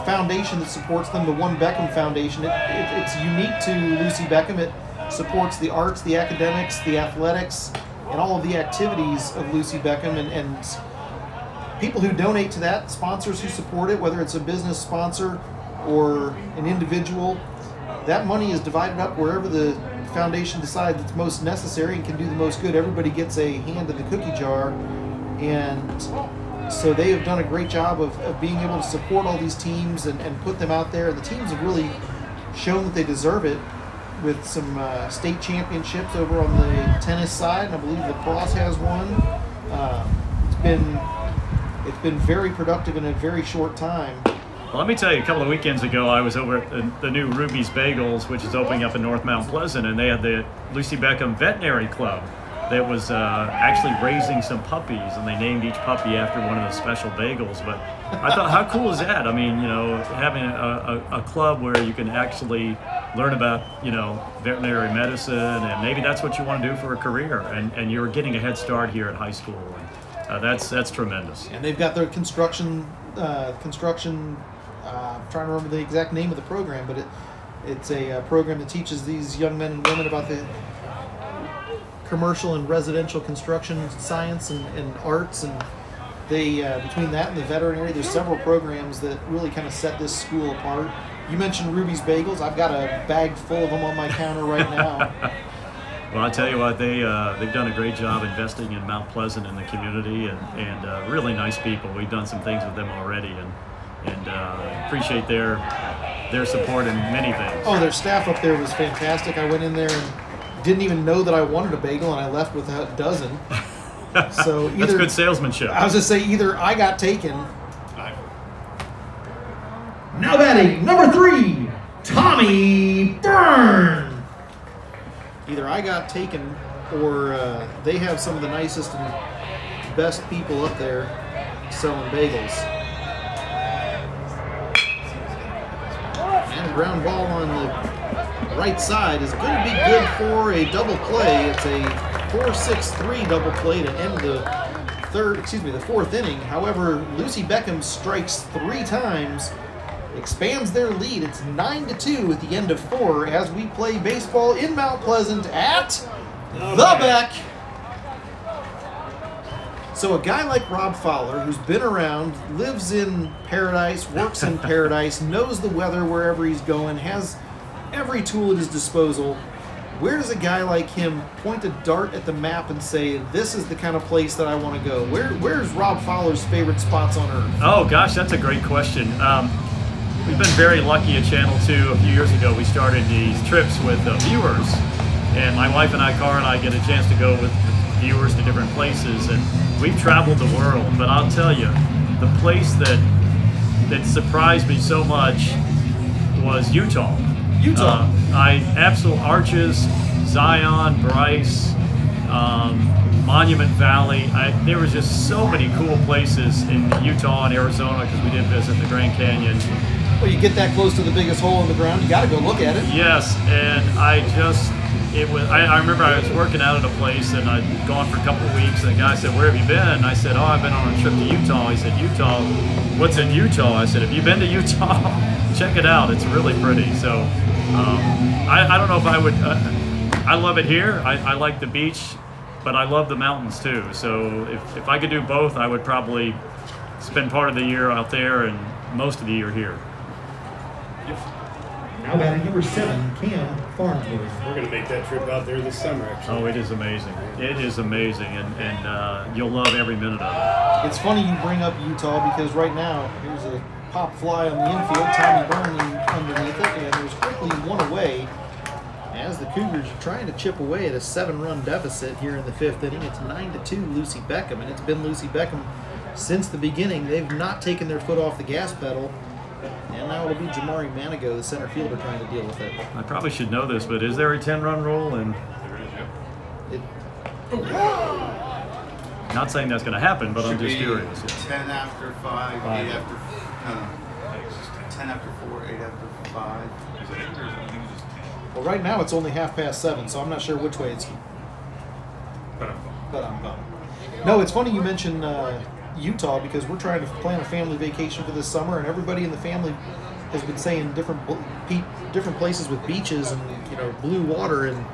a foundation that supports them, the One Beckham Foundation. It, it, it's unique to Lucy Beckham. It supports the arts, the academics, the athletics, and all of the activities of Lucy Beckham. And, and people who donate to that, sponsors who support it, whether it's a business sponsor or an individual, that money is divided up wherever the foundation decides it's most necessary and can do the most good. Everybody gets a hand in the cookie jar, and so they have done a great job of, of being able to support all these teams and, and put them out there. The teams have really shown that they deserve it with some uh, state championships over on the tennis side, and I believe lacrosse has one. Uh, it's been it's been very productive in a very short time. Well, let me tell you, a couple of weekends ago, I was over at the, the new Ruby's Bagels, which is opening up in North Mount Pleasant, and they had the Lucy Beckham Veterinary Club that was uh, actually raising some puppies, and they named each puppy after one of the special bagels. But I thought, how cool is that? I mean, you know, having a, a, a club where you can actually learn about, you know, veterinary medicine, and maybe that's what you want to do for a career, and, and you're getting a head start here at high school. And, uh, that's that's tremendous. and they've got their construction uh, construction. Uh, I'm trying to remember the exact name of the program, but it it's a uh, program that teaches these young men and women about the commercial and residential construction science and, and arts and they uh, between that and the veterinary there's several programs that really kind of set this school apart you mentioned ruby's bagels i've got a bag full of them on my counter right now Well, I tell you what, they uh, they've done a great job investing in Mount Pleasant and the community, and and uh, really nice people. We've done some things with them already, and and uh, appreciate their their support in many things. Oh, their staff up there was fantastic. I went in there and didn't even know that I wanted a bagel, and I left with a dozen. So either That's good salesmanship. I was just say either I got taken, Now batting number three, Tommy Byrne. either I got taken, or uh, they have some of the nicest and best people up there selling bagels. And a ground ball on the right side is going to be good for a double play. It's a 4-6-3 double play to end the third, excuse me, the fourth inning. However, Lucy Beckham strikes three times, expands their lead. It's nine to two at the end of four as we play baseball in Mount Pleasant at the Beck. So a guy like Rob Fowler, who's been around, lives in paradise, works in paradise, knows the weather wherever he's going, has every tool at his disposal. Where does a guy like him point a dart at the map and say, "This is the kind of place that I want to go"? Where Where's Rob Fowler's favorite spots on earth? Oh gosh, that's a great question. Um, we've been very lucky at Channel 2. A few years ago, we started these trips with uh, viewers, and my wife and I, Car and I, get a chance to go with viewers to different places, and we've traveled the world. But I'll tell you, the place that that surprised me so much was Utah. Utah. Uh, I absolute arches, Zion, Bryce, um, Monument Valley. I, there was just so many cool places in Utah and Arizona because we did visit the Grand Canyon. Well, you get that close to the biggest hole in the ground, you got to go look at it. Yes, and I just it was. I, I remember I was working out at a place and I'd gone for a couple of weeks. And the guy said, "Where have you been?" And I said, "Oh, I've been on a trip to Utah." He said, "Utah? What's in Utah?" I said, "Have you been to Utah? Check it out. It's really pretty." So um, I, I don't know if I would. Uh, I love it here. I, I like the beach, but I love the mountains too. So if, if I could do both, I would probably spend part of the year out there and most of the year here. Now batting number seven, Cam Farnsworth. We're gonna make that trip out there this summer, actually. Oh, it is amazing. It is amazing, and, and uh, you'll love every minute of it. It's funny you bring up Utah because right now here's a pop fly on the infield, Tommy Byrne underneath it, and there's quickly one away as the Cougars are trying to chip away at a seven-run deficit here in the fifth inning. It's nine to two, Lucy Beckham, and it's been Lucy Beckham since the beginning. They've not taken their foot off the gas pedal, and now it'll be Jamari Manigault, the center fielder, trying to deal with it. I probably should know this, but is there a 10 run rule? And it not saying that's going to happen, but I'm just be curious. Ten after five, Five. eight after, no, ten after four, eight after five. well, right now it's only half past seven, so I'm not sure which way it's. But I'm bummed. No, it's funny you mention uh, Utah because we're trying to plan a family vacation for this summer, and everybody in the family has been saying different different places with beaches and you know blue water and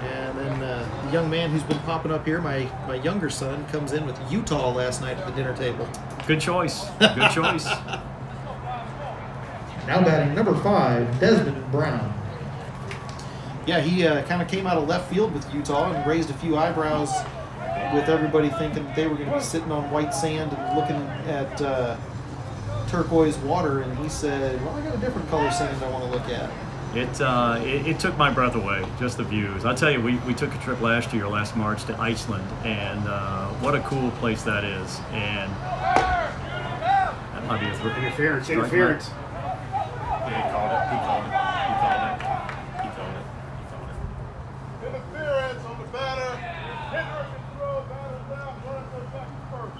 and then uh, the young man who's been popping up here, my my younger son, comes in with Utah last night at the dinner table. Good choice. Good choice. Now batting number five, Desmond Brown. Yeah, he uh, kind of came out of left field with Utah and raised a few eyebrows with everybody thinking that they were going to be sitting on white sand and looking at uh, turquoise water. And he said, Well, I got a different color sand I want to look at. It, uh, it, it took my breath away, just the views. I'll tell you, we, we took a trip last year, last March, to Iceland, and uh, what a cool place that is. And that might be a thr- Interference, strike interference. Yeah, he called it. He called it. He called it. He called it. He called it. Interference on the batter. Hitter can throw batter down, runner goes back to first.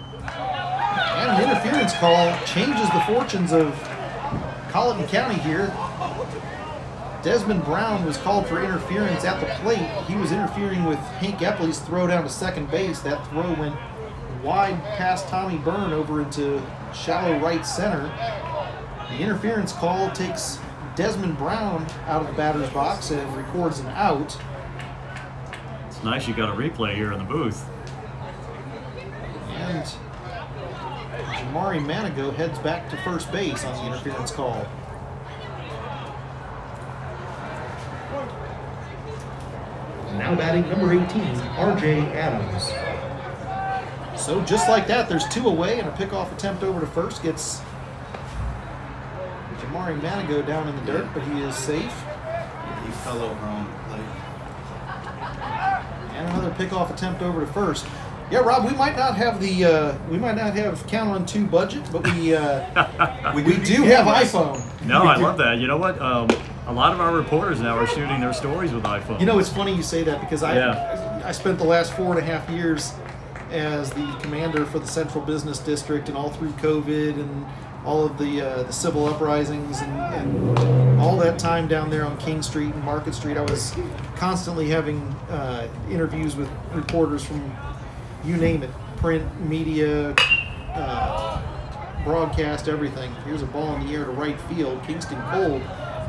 And an interference call changes the fortunes of Colleton County here. Desmond Brown was called for interference at the plate. He was interfering with Hank Epley's throw down to second base. That throw went wide past Tommy Byrne over into shallow right center. The interference call takes Desmond Brown out of the batter's box and records an out. It's nice you got a replay here in the booth. And Jamari Manigault heads back to first base on the interference call. Now batting number 18, RJ Adams. So just like that, there's two away, and a pickoff attempt over to first gets Jamari Manigault down in the dirt, but he is safe. He fell over on the plate. And another pickoff attempt over to first. Yeah, Rob, we might not have the uh, we might not have count on two budget, but we uh, we, do have iPhone. No, I love that. You know what? Um, a lot of our reporters now are shooting their stories with iPhone. You know, it's funny you say that because I Yeah. I spent the last four and a half years as the commander for the Central Business District, and all through COVID and all of the uh, the civil uprisings and, and all that time down there on King Street and Market Street, I was constantly having uh, interviews with reporters from you name it, print, media, uh, broadcast, everything. Here's a ball in the air to right field. Kingston Cole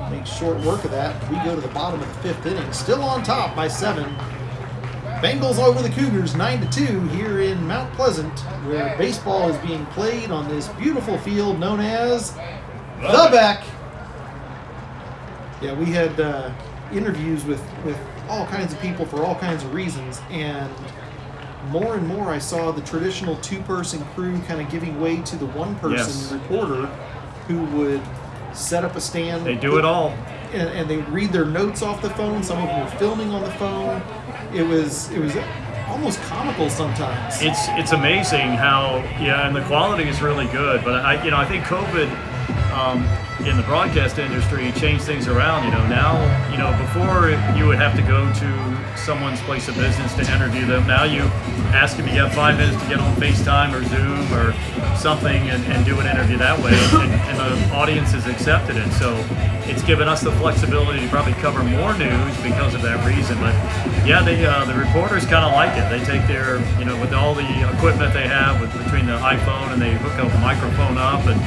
makes short work of that. We go to the bottom of the fifth inning, still on top by seven. Bengals over the Cougars, nine to two here in Mount Pleasant, where baseball is being played on this beautiful field known as the Beck. Yeah, we had uh, interviews with with all kinds of people for all kinds of reasons, and more and more I saw the traditional two-person crew kind of giving way to the one-person Yes. reporter who would set up a stand. They do it all. and, and they read their notes off the phone. Some of them were filming on the phone. It was it was almost comical sometimes. It's it's amazing how yeah, and the quality is really good. But I you know I think COVID um, in the broadcast industry changed things around. You know now you know before you would have to go to someone's place of business to interview them. Now you ask them you have five minutes to get on FaceTime or Zoom or something and, and do an interview that way, and, and the audience has accepted it. So it's given us the flexibility to probably cover more news because of that reason. But yeah, they uh, the reporters kind of like it. They take their you know with all the equipment they have with between the iPhone and they hook up a microphone up and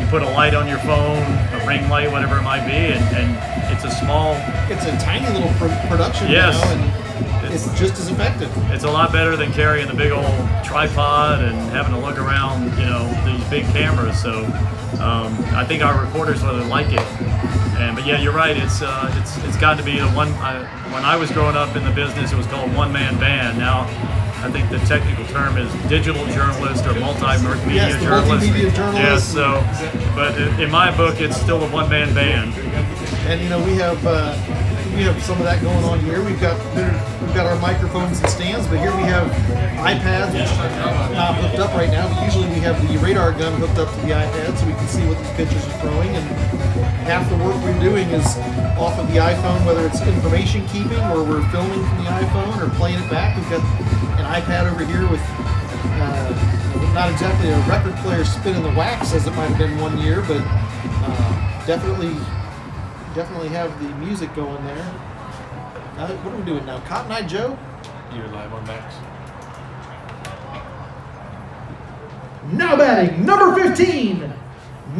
you put a light on your phone, a ring light, whatever it might be, and, and it's a small. It's a tiny little pro- production Yes. now, and it's, just as effective. It's a lot better than carrying the big old tripod and having to look around, you know, these big cameras. So um, I think our reporters really like it. And but yeah, you're right. It's uh, it's it's got to be the one. I, when I was growing up in the business, it was called one man band. Now. I think the technical term is digital journalist or multimedia Yes, journalist. multimedia journalist. Yes, so, but in in my book, it's still a one-man band. And you know we have uh, we have some of that going on here. We've got we've got our microphones and stands, but here we have iPads, which are not hooked up right now. But usually we have the radar gun hooked up to the iPad, so we can see what the pictures are throwing. And half the work we're doing is off of the iPhone, whether it's information keeping or we're filming from the iPhone or playing it back. We've got an iPad over here with. Uh, not exactly a record player spinning the wax as it might have been one year, but uh, definitely definitely have the music going there. Uh, what are we doing now? Cotton Eye Joe? You're live on Max. Now batting, number 15,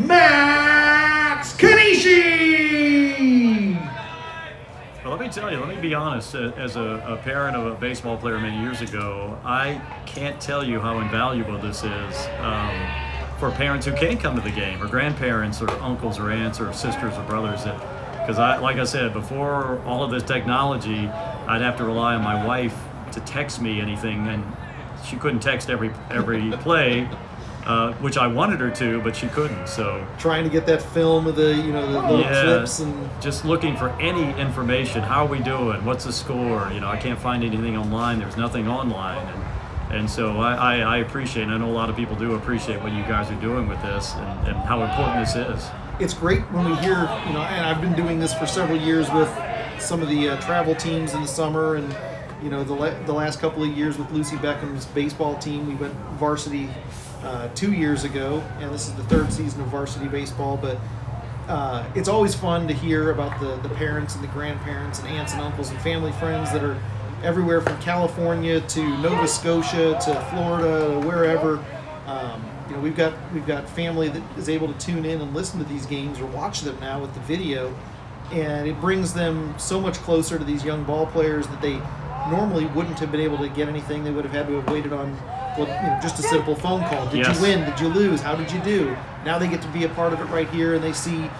Max Kanishi. Well, let me tell you, let me be honest. As a, a parent of a baseball player many years ago, I can't tell you how invaluable this is um, for parents who can't come to the game, or grandparents, or uncles, or aunts, or sisters, or brothers. Because I, like I said, before all of this technology, I'd have to rely on my wife to text me anything, and she couldn't text every every play, uh, which I wanted her to, but she couldn't. So Trying to get that film of the you know the little Yeah. clips and just looking for any information. How are we doing? What's the score? You know, I can't find anything online. There's nothing online, and and so I, I, I appreciate. And I know a lot of people do appreciate what you guys are doing with this, and, and how important this is. it's great when we hear you know and I've been doing this for several years with some of the uh, travel teams in the summer and you know the, la- the last couple of years with Lucy Beckham's baseball team we went varsity uh, two years ago and this is the third season of varsity baseball but uh, it's always fun to hear about the, the parents and the grandparents and aunts and uncles and family friends that are everywhere from California to Nova Scotia to Florida to wherever. Um, you know, we've got we've got family that is able to tune in and listen to these games or watch them now with the video, and it brings them so much closer to these young ball players that they normally wouldn't have been able to get anything. They would have had to have waited on, well, you know, just a simple phone call. Did Yes. you win? Did you lose? How did you do? Now they get to be a part of it right here, and they see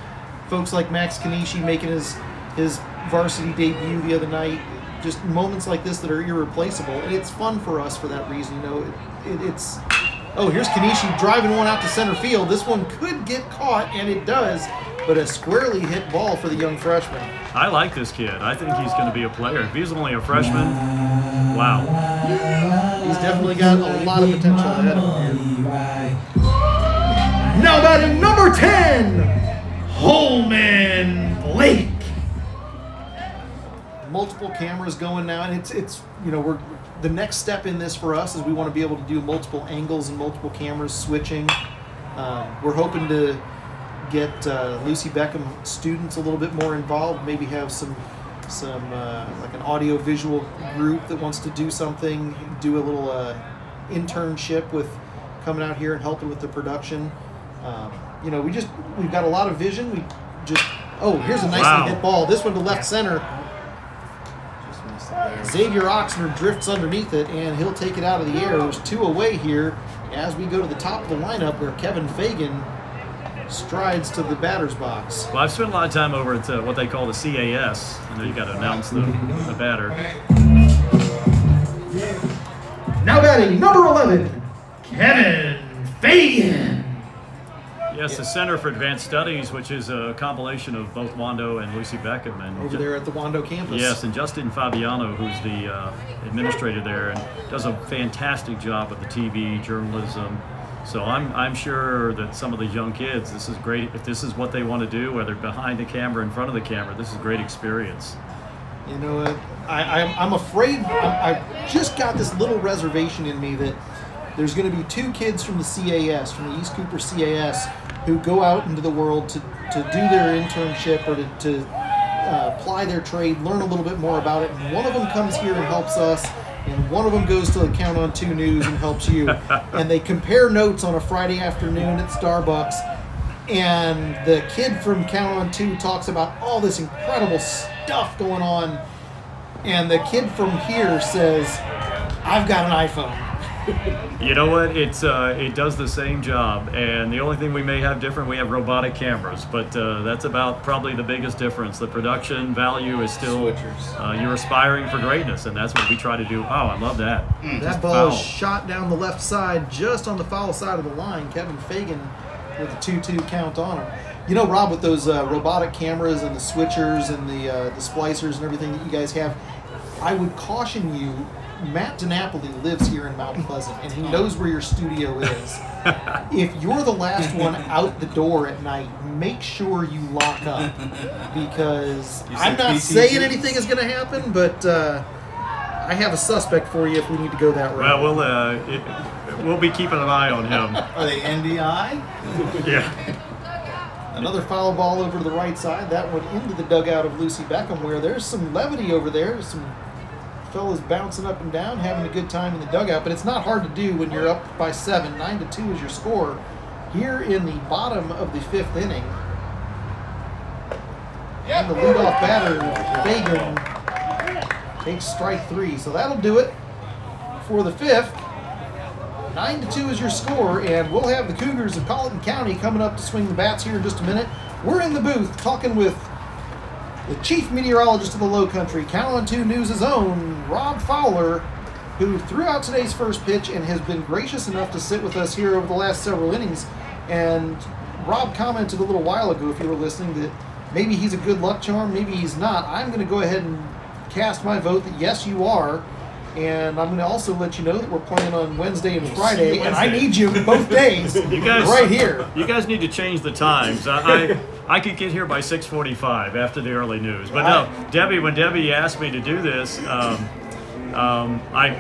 folks like Max Kanishi making his his varsity debut the other night. Just moments like this that are irreplaceable, and it's fun for us for that reason. You know, it, it, it's oh here's Kanishi driving one out to center field. This one could get caught, and it does, but a squarely hit ball for the young freshman. I like this kid. I think he's going to be a player. If he's only a freshman, wow. He's definitely got a lot of potential ahead of him. Now batting, number 10, Holman Blake. multiple cameras going now, and it's it's you know we're the next step in this for us is we want to be able to do multiple angles and multiple cameras switching. Um, we're hoping to get uh, Lucy Beckham students a little bit more involved. Maybe have some some uh, like an audio visual group that wants to do something. Do a little uh, internship with coming out here and helping with the production. Um, you know, we just we've got a lot of vision. We just oh here's a nicely Wow. hit ball. This one to left center. Just missed it there. Xavier Oxner drifts underneath it, and he'll take it out of the air. There's two away here as we go to the top of the lineup where Kevin Fagan strides to the batter's box. Well, I've spent a lot of time over at uh, what they call the CAS. I know you got to announce the, the batter. Now batting number 11, Kevin Fagan. Yes, the Center for Advanced Studies, which is a compilation of both Wando and Lucy Beckham. And Over Ju- there at the Wando campus. Yes, and Justin Fabiano, who's the uh, administrator there, and does a fantastic job with the TV journalism. So I'm I'm sure that some of the young kids, this is great. If this is what they want to do, whether behind the camera, in front of the camera, this is a great experience. You know, uh, I, I'm, I'm afraid, I'm, I've just got this little reservation in me that there's going to be two kids from the CAS, from the East Cooper CAS, who go out into the world to, to do their internship or to, to uh, apply their trade, learn a little bit more about it. And one of them comes here and helps us, and one of them goes to the Count on Two News and helps you. and they compare notes on a Friday afternoon at Starbucks and the kid from Count on Two talks about all this incredible stuff going on, and the kid from here says, "I've got an iPhone." You know what? It's uh, it does the same job, and the only thing we may have different, we have robotic cameras, but uh, that's about probably the biggest difference. The production value is still uh, you're aspiring for greatness, and that's what we try to do. Oh, I love that. That ball foul. shot down the left side, just on the foul side of the line. Kevin Fagan with a two-two count on him. You know, Rob, with those uh, robotic cameras and the switchers and the uh, the splicers and everything that you guys have, I would caution you. Matt DiNapoli lives here in Mount Pleasant, and he knows where your studio is. if you're the last one out the door at night, make sure you lock up because I'm not saying anything is going to happen, but uh, I have a suspect for you if we need to go that route. Well, we'll uh, it, we'll be keeping an eye on him. Are they NDI? Yeah. Another foul ball over to the right side. That one into the dugout of Lucy Beckham, where there's some levity over there. Some fellas bouncing up and down, having a good time in the dugout. But it's not hard to do when you're up by seven. Nine to two is your score. Here in the bottom of the fifth inning, and the leadoff batter Fagan takes strike three. So that'll do it for the fifth. Nine to two is your score, and we'll have the Cougars of Colleton County coming up to swing the bats here in just a minute. We're in the booth talking with the chief meteorologist of the Low Country, Count Two News' own Rob Fowler, who threw out today's first pitch and has been gracious enough to sit with us here over the last several innings. And Rob commented a little while ago, if you were listening, that maybe he's a good luck charm, maybe he's not. I'm going to go ahead and cast my vote that yes, you are. And I'm going to also let you know that we're playing on Wednesday and Friday, and I need you both days, You guys, right here. You guys need to change the times. I, I, I could get here by 6:45 after the early news. But no, Debbie. When Debbie asked me to do this, um, um, I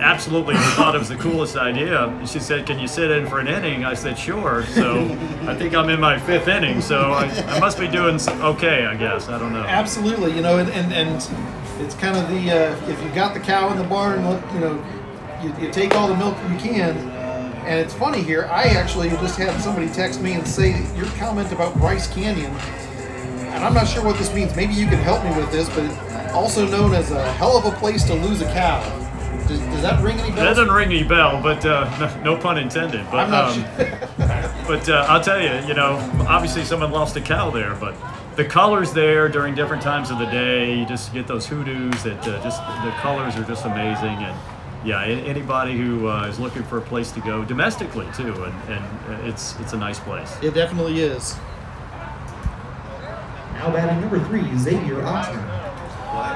absolutely thought it was the coolest idea. She said, "Can you sit in for an inning?" I said, "Sure." So I think I'm in my fifth inning. So I, I must be doing okay. I guess I don't know. Absolutely, you know, and, and, and it's kind of the uh, if you got the cow in the barn, you know, you, you take all the milk you can. And it's funny here. I actually just had somebody text me and say your comment about Bryce Canyon, and I'm not sure what this means. Maybe you can help me with this, but it's also known as a hell of a place to lose a cow. Does, does that ring any bell? That doesn't ring any bell, but uh, no, no pun intended. But um, sure. But uh, I'll tell you, you know, obviously someone lost a cow there, but the colors there during different times of the day, you just get those hoodoos that uh, just the colors are just amazing. And yeah, anybody who uh, is looking for a place to go domestically too, and, and uh, it's it's a nice place. It definitely is. Now batting number three, Xavier Oxner.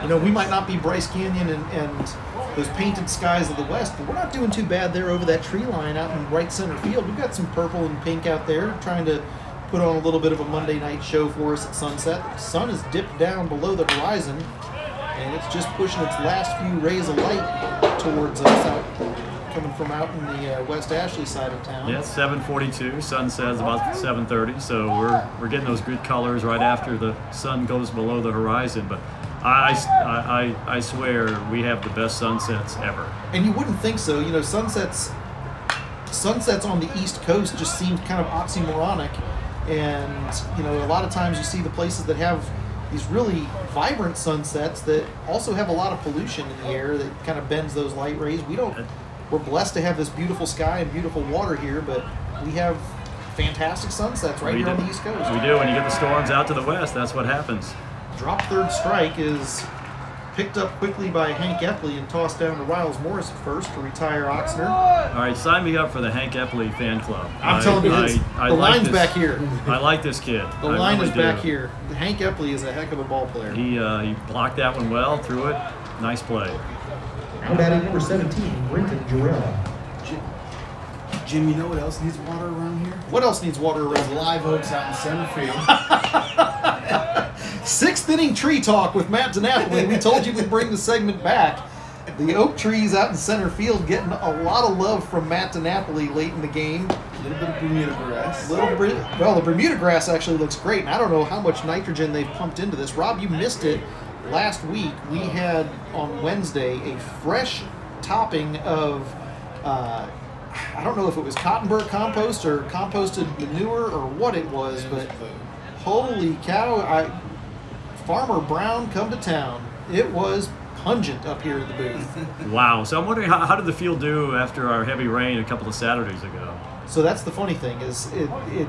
You know, we might not be Bryce Canyon and, and those painted skies of the west, but we're not doing too bad there over that tree line out in right center field. We've got some purple and pink out there trying to put on a little bit of a Monday night show for us at sunset. The sun has dipped down below the horizon, and it's just pushing its last few rays of light towards us out coming from out in the uh, West Ashley side of town. Yeah, it's 7:42. Sun sets about 7:30, so we're we're getting those good colors right after the sun goes below the horizon. But I, I, I, I swear we have the best sunsets ever. And you wouldn't think so. You know, sunsets sunsets on the East Coast just seem kind of oxymoronic. And you know, a lot of times you see the places that have these really vibrant sunsets that also have a lot of pollution in the air that kind of bends those light rays. We don't. We're blessed to have this beautiful sky and beautiful water here, but we have fantastic sunsets right we here do. on the East Coast. We do. When you get the storms out to the west, that's what happens. Drop third strike is picked up quickly by Hank Epley and tossed down to Riles Morris at first to retire Oxner. All right, sign me up for the Hank Epley fan club. I'm I- telling you, I- this, I the like line's this- back here. I like this kid. The I line really is back here. Hank Epley is a heck of a ball player. He uh, he blocked that one well, threw it. Nice play. Now batting number 17, Brenton Jarrell. Jim, you know what else needs water around here? What else needs water There's around? live oaks out in center field. Sixth inning tree talk with Matt DiNapoli. We told you we'd bring the segment back. The oak trees out in center field getting a lot of love from Matt DiNapoli late in the game. A little bit of Bermuda grass. Little Ber- well, the Bermuda grass actually looks great, and I don't know how much nitrogen they've pumped into this. Rob, you missed it last week. We had on Wednesday a fresh topping of. Uh, I don't know if it was Cottonburg compost or composted manure or what it was, but holy cow! I, Farmer Brown come to town. It was pungent up here at the booth. Wow. So I'm wondering how, how did the field do after our heavy rain a couple of Saturdays ago? So that's the funny thing is it, it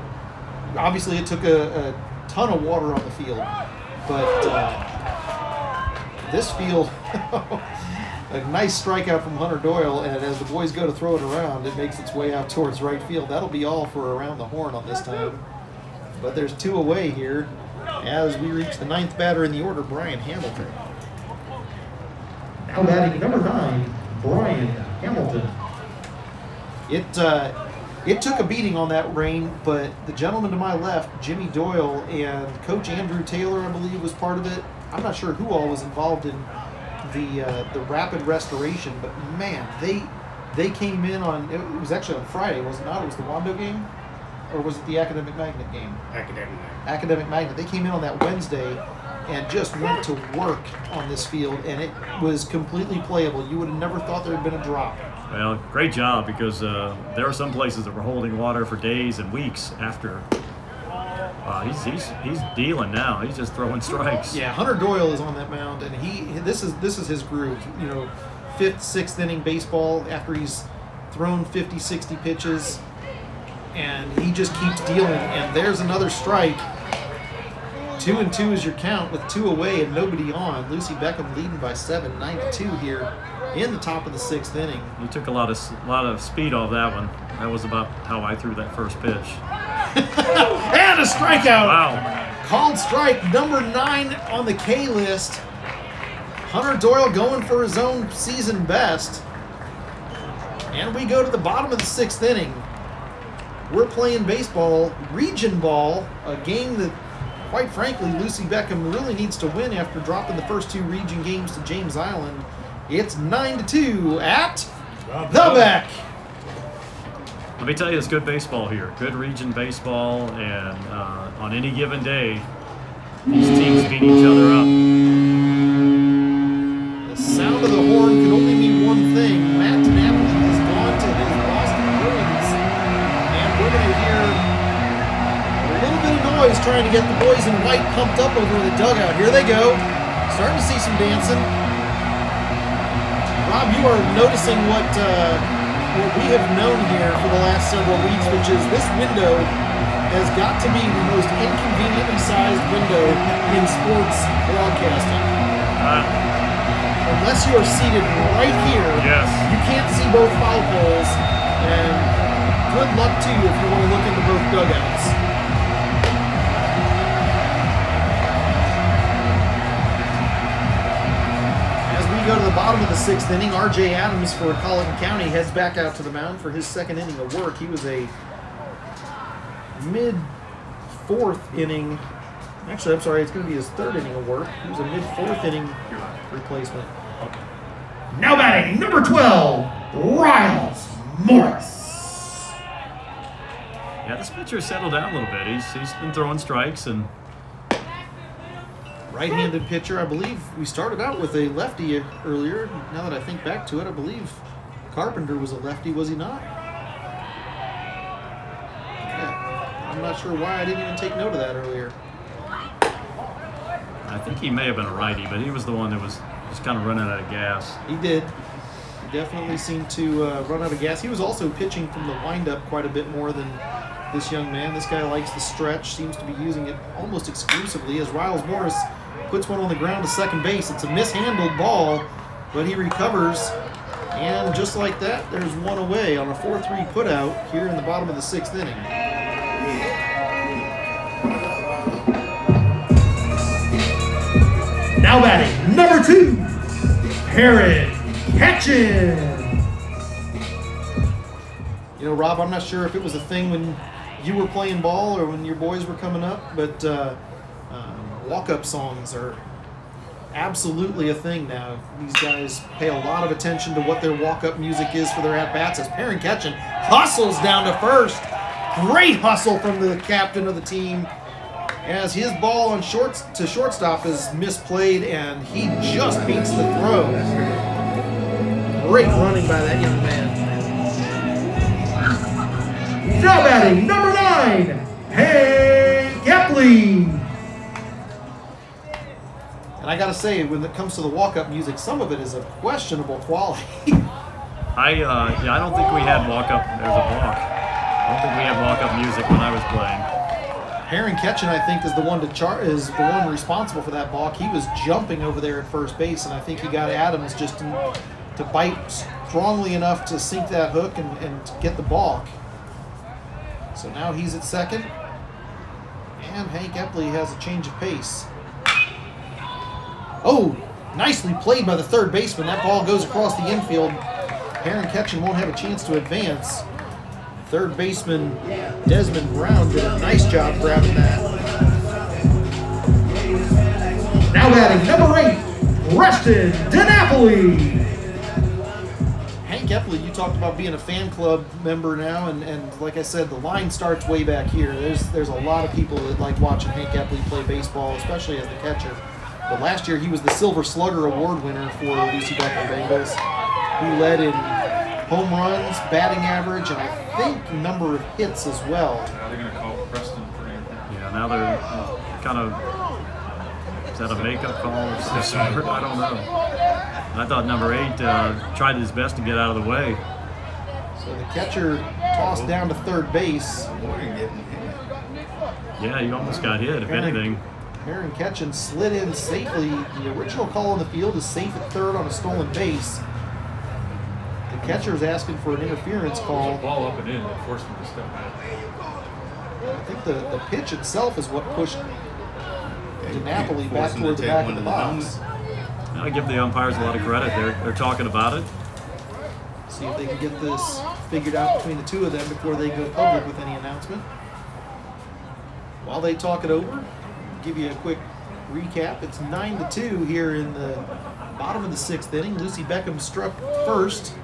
obviously it took a, a ton of water on the field, but uh, this field a nice strikeout from Hunter Doyle, and as the boys go to throw it around, it makes its way out towards right field. That'll be all for around the horn on this time. But there's two away here as we reach the ninth batter in the order, Brian Hamilton. Now batting number 9, Brian Hamilton. It uh, it took a beating on that rain, but the gentleman to my left, Jimmy Doyle, and Coach Andrew Taylor, I believe, was part of it. I'm not sure who all was involved in the uh, the rapid restoration, but man, they they came in on it was actually on Friday, was it not? It was the Wando game, or was it the Academic Magnet game? Academic. Magnet. Academic Magnet. They came in on that Wednesday and just went to work on this field, and it was completely playable. You would have never thought there had been a drop. Well, great job because uh, there are some places that were holding water for days and weeks after. Uh, he's, he's he's dealing now. He's just throwing strikes. Yeah, Hunter Doyle is on that mound, and he this is this is his groove. You know, fifth, sixth inning baseball after he's thrown 50, 60 pitches, and he just keeps dealing. And there's another strike. Two and two is your count with two away and nobody on. Lucy Beckham leading by seven, nine to two here in the top of the sixth inning. He took a lot of lot of speed off that one. That was about how I threw that first pitch. And a strikeout. Wow. Called strike number nine on the K list. Hunter Doyle going for his own season best. And we go to the bottom of the sixth inning. We're playing baseball, region ball, a game that, quite frankly, Lucy Beckham really needs to win after dropping the first two region games to James Island. It's 9 to 2 at the Beck. Let me tell you, it's good baseball here. Good region baseball, and uh, on any given day, these teams beat each other up. The sound of the trying to get the boys in white pumped up over the dugout. Here they go. Starting to see some dancing. Rob, you are noticing what, uh, what we have known here for the last several weeks, which is this window has got to be the most inconveniently sized window in sports broadcasting Uh, unless you are seated right here, Yes. you can't see both foul poles. And good luck to you if you want to look into both dugouts. Bottom of the sixth inning, R.J. Adams for Colleton County heads back out to the mound for his second inning of work. He was a mid fourth inning. Actually, I'm sorry, it's going to be his third inning of work. He was a mid fourth inning replacement. Okay. Now batting number 12, Riles. Morris. Yeah, this pitcher's settled down a little bit. He's he's been throwing strikes and Right-handed pitcher, I believe we started out with a lefty earlier. Now that I think back to it, I believe Carpenter was a lefty, was he not? Yeah. I'm not sure why I didn't even take note of that earlier. I think he may have been a righty, but he was the one that was just kind of running out of gas. He did. He definitely seemed to uh, run out of gas. He was also pitching from the windup quite a bit more than this young man. This guy likes the stretch, seems to be using it almost exclusively as Riles Morris puts one on the ground to second base. It's a mishandled ball, but he recovers. And just like that, there's one away on a 4 3 putout here in the bottom of the sixth inning. Now batting, number two, Perrin Ketchen. You know, Rob, I'm not sure if it was a thing when you were playing ball or when your boys were coming up, but uh, walk-up songs are absolutely a thing now. These guys pay a lot of attention to what their walk-up music is for their at-bats. As Perrin Ketchen hustles down to first, great hustle from the captain of the team. As his ball on short to shortstop is misplayed, and he just beats the throw. Great running by that young man. Now batting, number nine, Hank Epley. And I gotta say, when it comes to the walk-up music, some of it is of questionable quality. I uh, yeah, I don't think we had walk up. There's a walk. I don't think we had walk up music when I was playing. Perrin Ketchen, I think, is the one to char- is the one responsible for that balk. He was jumping over there at first base, and I think he got Adams just to, to bite strongly enough to sink that hook and, and get the balk. So now he's at second, and Hank Epley has a change of pace. Oh, nicely played by the third baseman. That ball goes across the infield. Perrin Ketchen won't have a chance to advance. Third baseman Desmond Brown did a nice job grabbing that. Now batting, number eight, Preston DiNapoli. Hank Epley, you talked about being a fan club member now, and, and like I said, the line starts way back here. There's there's a lot of people that like watching Hank Epley play baseball, especially as the catcher. But last year he was the Silver Slugger Award winner for the Lucy Beckham Bengals. He led in home runs, batting average, and I think number of hits as well. Now they're gonna call Preston for anything. Yeah, now they're uh, kind of. Is that a makeup call or some? I don't know. I thought number eight uh, tried his best to get out of the way. So the catcher tossed down to third base. Morgan getting hit. Yeah, he almost got hit. If anything, Perrin Ketchen slid in safely. The original call on the field is safe at third on a stolen base. The catcher is asking for an interference oh, call. a ball up and in that forced him to step back. I think the, the pitch itself is what pushed Yeah, DiNapoli back him to the take back one of to the helmet. box. I give the umpires a lot of credit. They're they're talking about it. See if they can get this figured out between the two of them before they go public with any announcement. While they talk it over, give you a quick recap. It's nine to two here in the bottom of the sixth inning. Lucy Beckham struck first.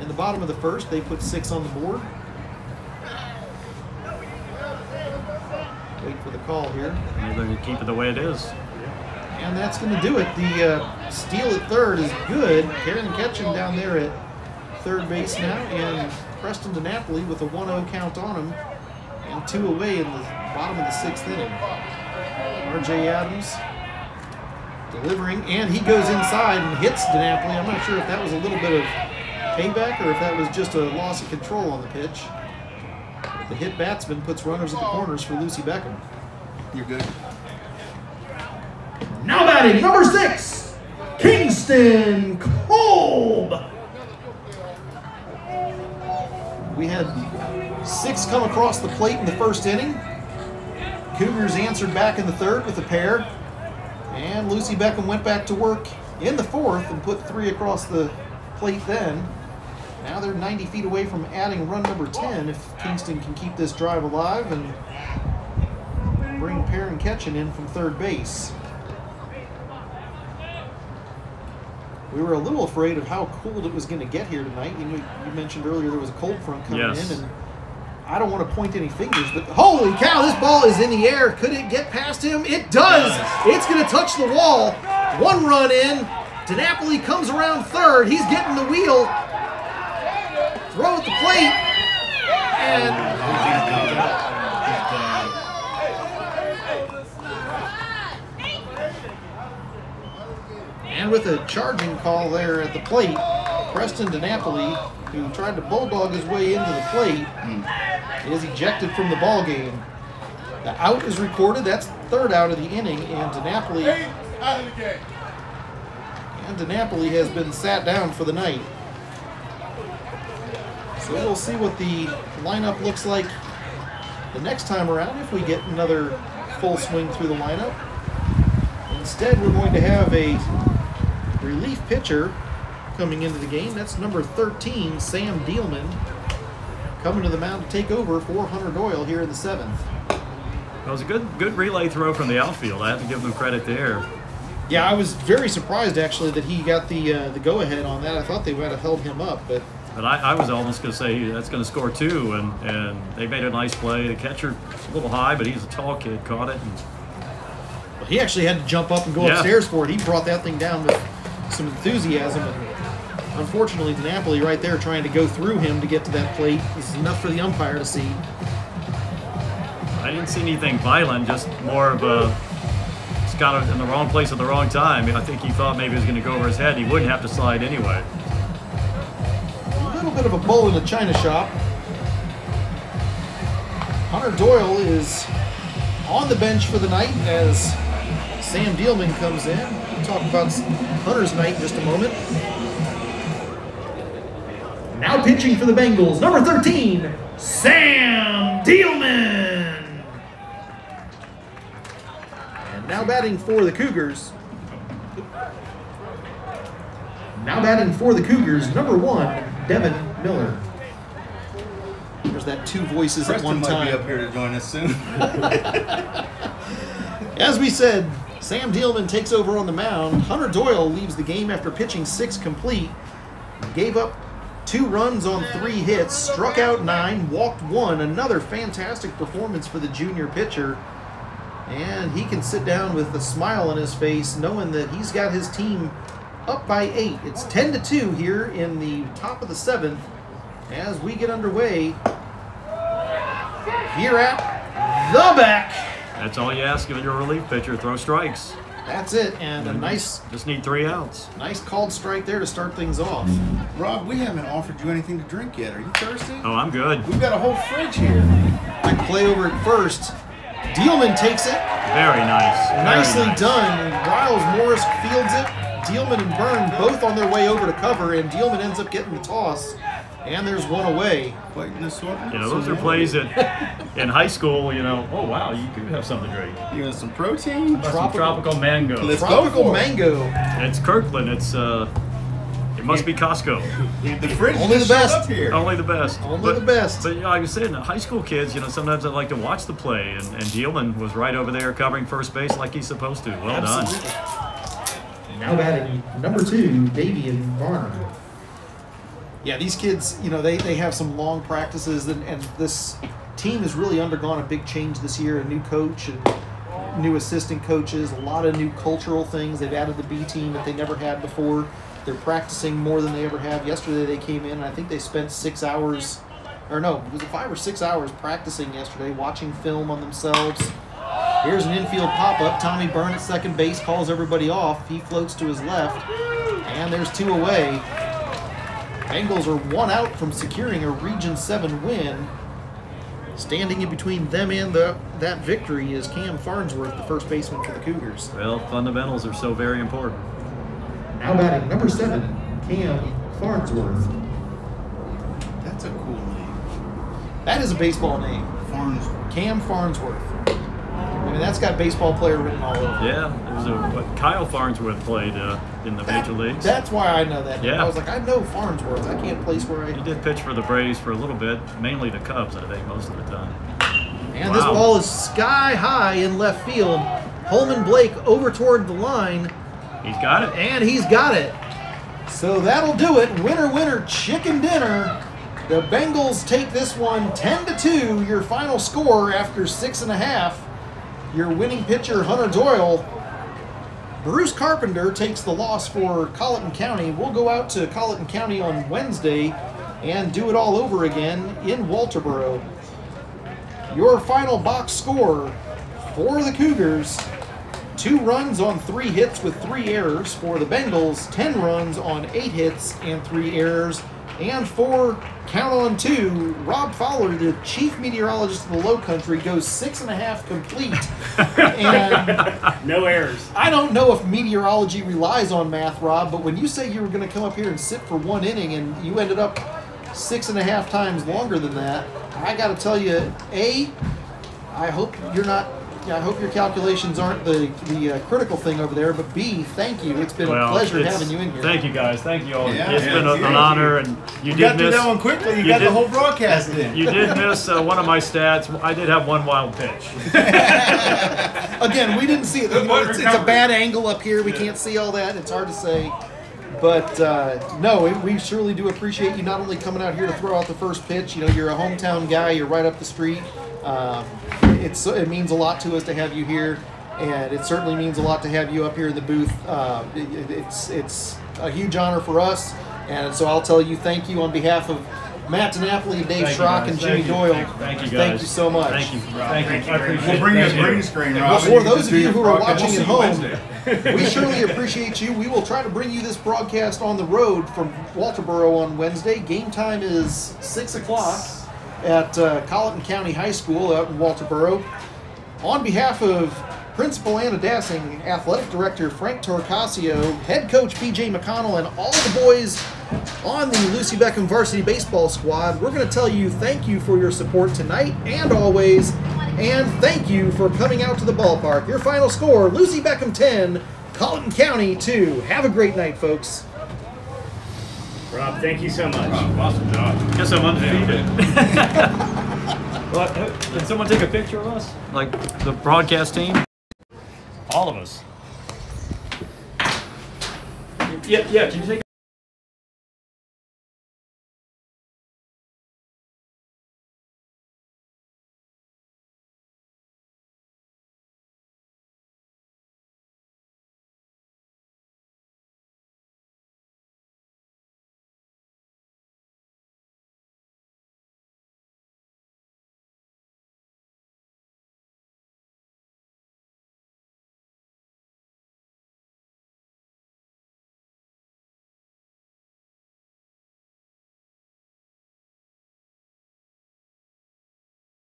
In the bottom of the first, they put six on the board. Wait for the call here. Maybe they keep it the way it is. And that's going to do it. The uh, steal at third is good. Perrin Ketchen down there at third base now, and Preston DiNapoli with a 1-0 count on him, and two away in the bottom of the sixth inning. R.J. Adams delivering, and he goes inside and hits DiNapoli. I'm not sure if that was a little bit of payback or if that was just a loss of control on the pitch. But the hit batsman puts runners at the corners for Lucy Beckham. You're good. Now batting, number six, Kingston Cole. We had six come across the plate in the first inning. Cougars answered back in the third with a pair. And Lucy Beckham went back to work in the fourth and put three across the plate then. Now they're 90 feet away from adding run number 10 if Kingston can keep this drive alive and bring Perrin Ketchen in from third base. we were a little afraid of how cold it was going to get here tonight. You, know, you mentioned earlier there was a cold front coming Yes. in, and I don't want to point any fingers, but holy cow, this ball is in the air. Could it get past him? It does. It's going to touch the wall. One run in. DiNapoli comes around third. He's getting the wheel. Throw at the plate. And And with a charging call there at the plate, Preston DiNapoli, who tried to bulldog his way into the plate, hmm. is ejected from the ball game. The out is recorded. That's third out of the inning, and DiNapoli Eight out of the game. and DiNapoli has been sat down for the night. So we'll see what the lineup looks like the next time around if we get another full swing through the lineup. Instead, we're going to have a relief pitcher coming into the game. That's number 13, Sam Dealman, coming to the mound to take over for Hunter Doyle here in the seventh. That was a good good relay throw from the outfield. I have to give them credit there. Yeah, I was very surprised actually that he got the uh, the go ahead on that. I thought they might have held him up, but But I, I was almost going to say that's going to score two, and, and they made a nice play. The catcher a little high, but he's a tall kid, caught it. And he actually had to jump up and go Yeah. upstairs for it. He brought that thing down with some enthusiasm. And unfortunately, Napoli right there trying to go through him to get to that plate is enough for the umpire to see. I didn't see anything violent, just more of a. It's kind of in the wrong place at the wrong time. I think he thought maybe it was going to go over his head. He wouldn't have to slide anyway. A little bit of a bull in a china shop. Hunter Doyle is on the bench for the night as Sam Dealman comes in. We'll talk about Hunter's night in just a moment. Now pitching for the Bengals, number 13, Sam Dealman. And now batting for the Cougars, Now batting for the Cougars, number one, Devin Miller. there's that two voices at Preston one might be up here to join us soon. As we said, Sam Dealman takes over on the mound. Hunter Doyle leaves the game after pitching six complete. Gave up two runs on three hits, struck out nine, walked one. Another fantastic performance for the junior pitcher. And he can sit down with a smile on his face, knowing that he's got his team up by eight. It's 10 to 2 here in the top of the seventh as we get underway here at the back. That's all you ask of your relief pitcher: throw strikes. That's it, and a mm-hmm. nice, Just need three outs. nice called strike there to start things off. Rob, we haven't offered you anything to drink yet. Are you thirsty? Oh, I'm good. We've got a whole fridge here. I play over at first. Dealman takes it, Very nice. Very nicely nice. done. Riles Morris fields it. Dealman and Byrne both on their way over to cover, and Dealman ends up getting the toss. And there's one away. Quite an assortment. You know, those are plays that in high school, you know, oh wow, you could have something great. drink. You want some protein? Some Tropical- tropical mango. Let's Tropical for it. mango. It's Kirkland. It's uh, it must be Costco. The fridge Only the best. up here. Only the best. Only the best. But you know, like I was saying, high school kids, you know, sometimes I like to watch the play, and, and Dealman was right over there covering first base like he's supposed to. Well done. Now batting number two, Davian Varner. Yeah, these kids, you know, they, they have some long practices, and, and this team has really undergone a big change this year. A new coach and new assistant coaches, a lot of new cultural things. They've added the B team that they never had before. They're practicing more than they ever have. Yesterday they came in, and I think they spent six hours, or no, it was five or six hours practicing yesterday, watching film on themselves. Here's an infield pop up. Tommy Byrne at second base calls everybody off. He floats to his left, and there's two away. Bengals are one out from securing a Region 7 win. Standing in between them and the, that victory is Cam Farnsworth, the first baseman for the Cougars. Well, fundamentals are so very important. Now batting number seven, Cam Farnsworth. That's a cool name. That is a baseball name, Farnsworth. Cam Farnsworth. I mean, that's got baseball player written all over. it. Yeah, it was a what Kyle Farnsworth played uh, in the That- major leagues. That's why I know that. Yeah. I was like, I know Farnsworth. I can't place where I. He did pitch for the Braves for a little bit, mainly the Cubs, I think, most of the time. And this ball is sky high in left field. Holman Blake over toward the line, He's got it. and he's got it. So that'll do it. Winner, winner, chicken dinner. The Bengals take this one 10 to 2, your final score after six and a half. Your winning pitcher, Hunter Doyle. Bruce Carpenter takes the loss for Colleton County. We'll go out to Colleton County on Wednesday and do it all over again in Walterboro. Your final box score for the Cougars two runs on three hits with three errors. For the Bengals, 10 runs on eight hits and three errors. And for count on two, Rob Fowler, the chief meteorologist of the Low Country, goes six and a half complete. and No errors. I don't know if meteorology relies on math, Rob, but when you say you were going to come up here and sit for one inning and you ended up six and a half times longer than that, I got to tell you, A, I hope you're not. I hope your calculations aren't the the uh, critical thing over there. But B, thank you. It's been a pleasure having you in here. Thank you guys. Thank you all. Yeah, it's yeah, been a, an honor, and you, You did got through miss. that one quickly. You, you got did- the whole broadcast in. You did miss uh, one of my stats. I did have one wild pitch. Again, we didn't see it. You know, it's, it's a bad angle up here. We can't see all that. It's hard to say. But uh, no, we, we surely do appreciate you not only coming out here to throw out the first pitch. You know, you're a hometown guy. You're right up the street. Um, it's it means a lot to us to have you here, and it certainly means a lot to have you up here in the booth. Uh, it- it- it's it's a huge honor for us, and so I'll tell you thank you on behalf of Matt DiNapoli, Dave Thank Schrock, and Jimmy Thank. Doyle. Thank, thank you guys. Thank you so much. Thank you. Thank. Thank you I appreciate We'll bring you a green screen, Well, Rob. for and you can those of you who are watching at We'll see home, Wednesday. we surely appreciate you. We will try to bring you this broadcast on the road from Walterboro on Wednesday. Game time is 6 o'clock at uh, Colleton County High School out in Walterboro. On behalf of Principal Anna Dassing, Athletic Director Frank Torcasio, Head Coach PJ McConnell, and all the boys on the Lucy Beckham Varsity Baseball Squad, we're going to tell you thank you for your support tonight and always, and thank you for coming out to the ballpark. Your final score Lucy Beckham 10, Colleton County 2. Have a great night, folks. Rob, thank you so much. Awesome job. Guess I'm undefeated. well, did someone take a picture of us? Like the broadcast team? All of us. Yeah, yeah. Can you take a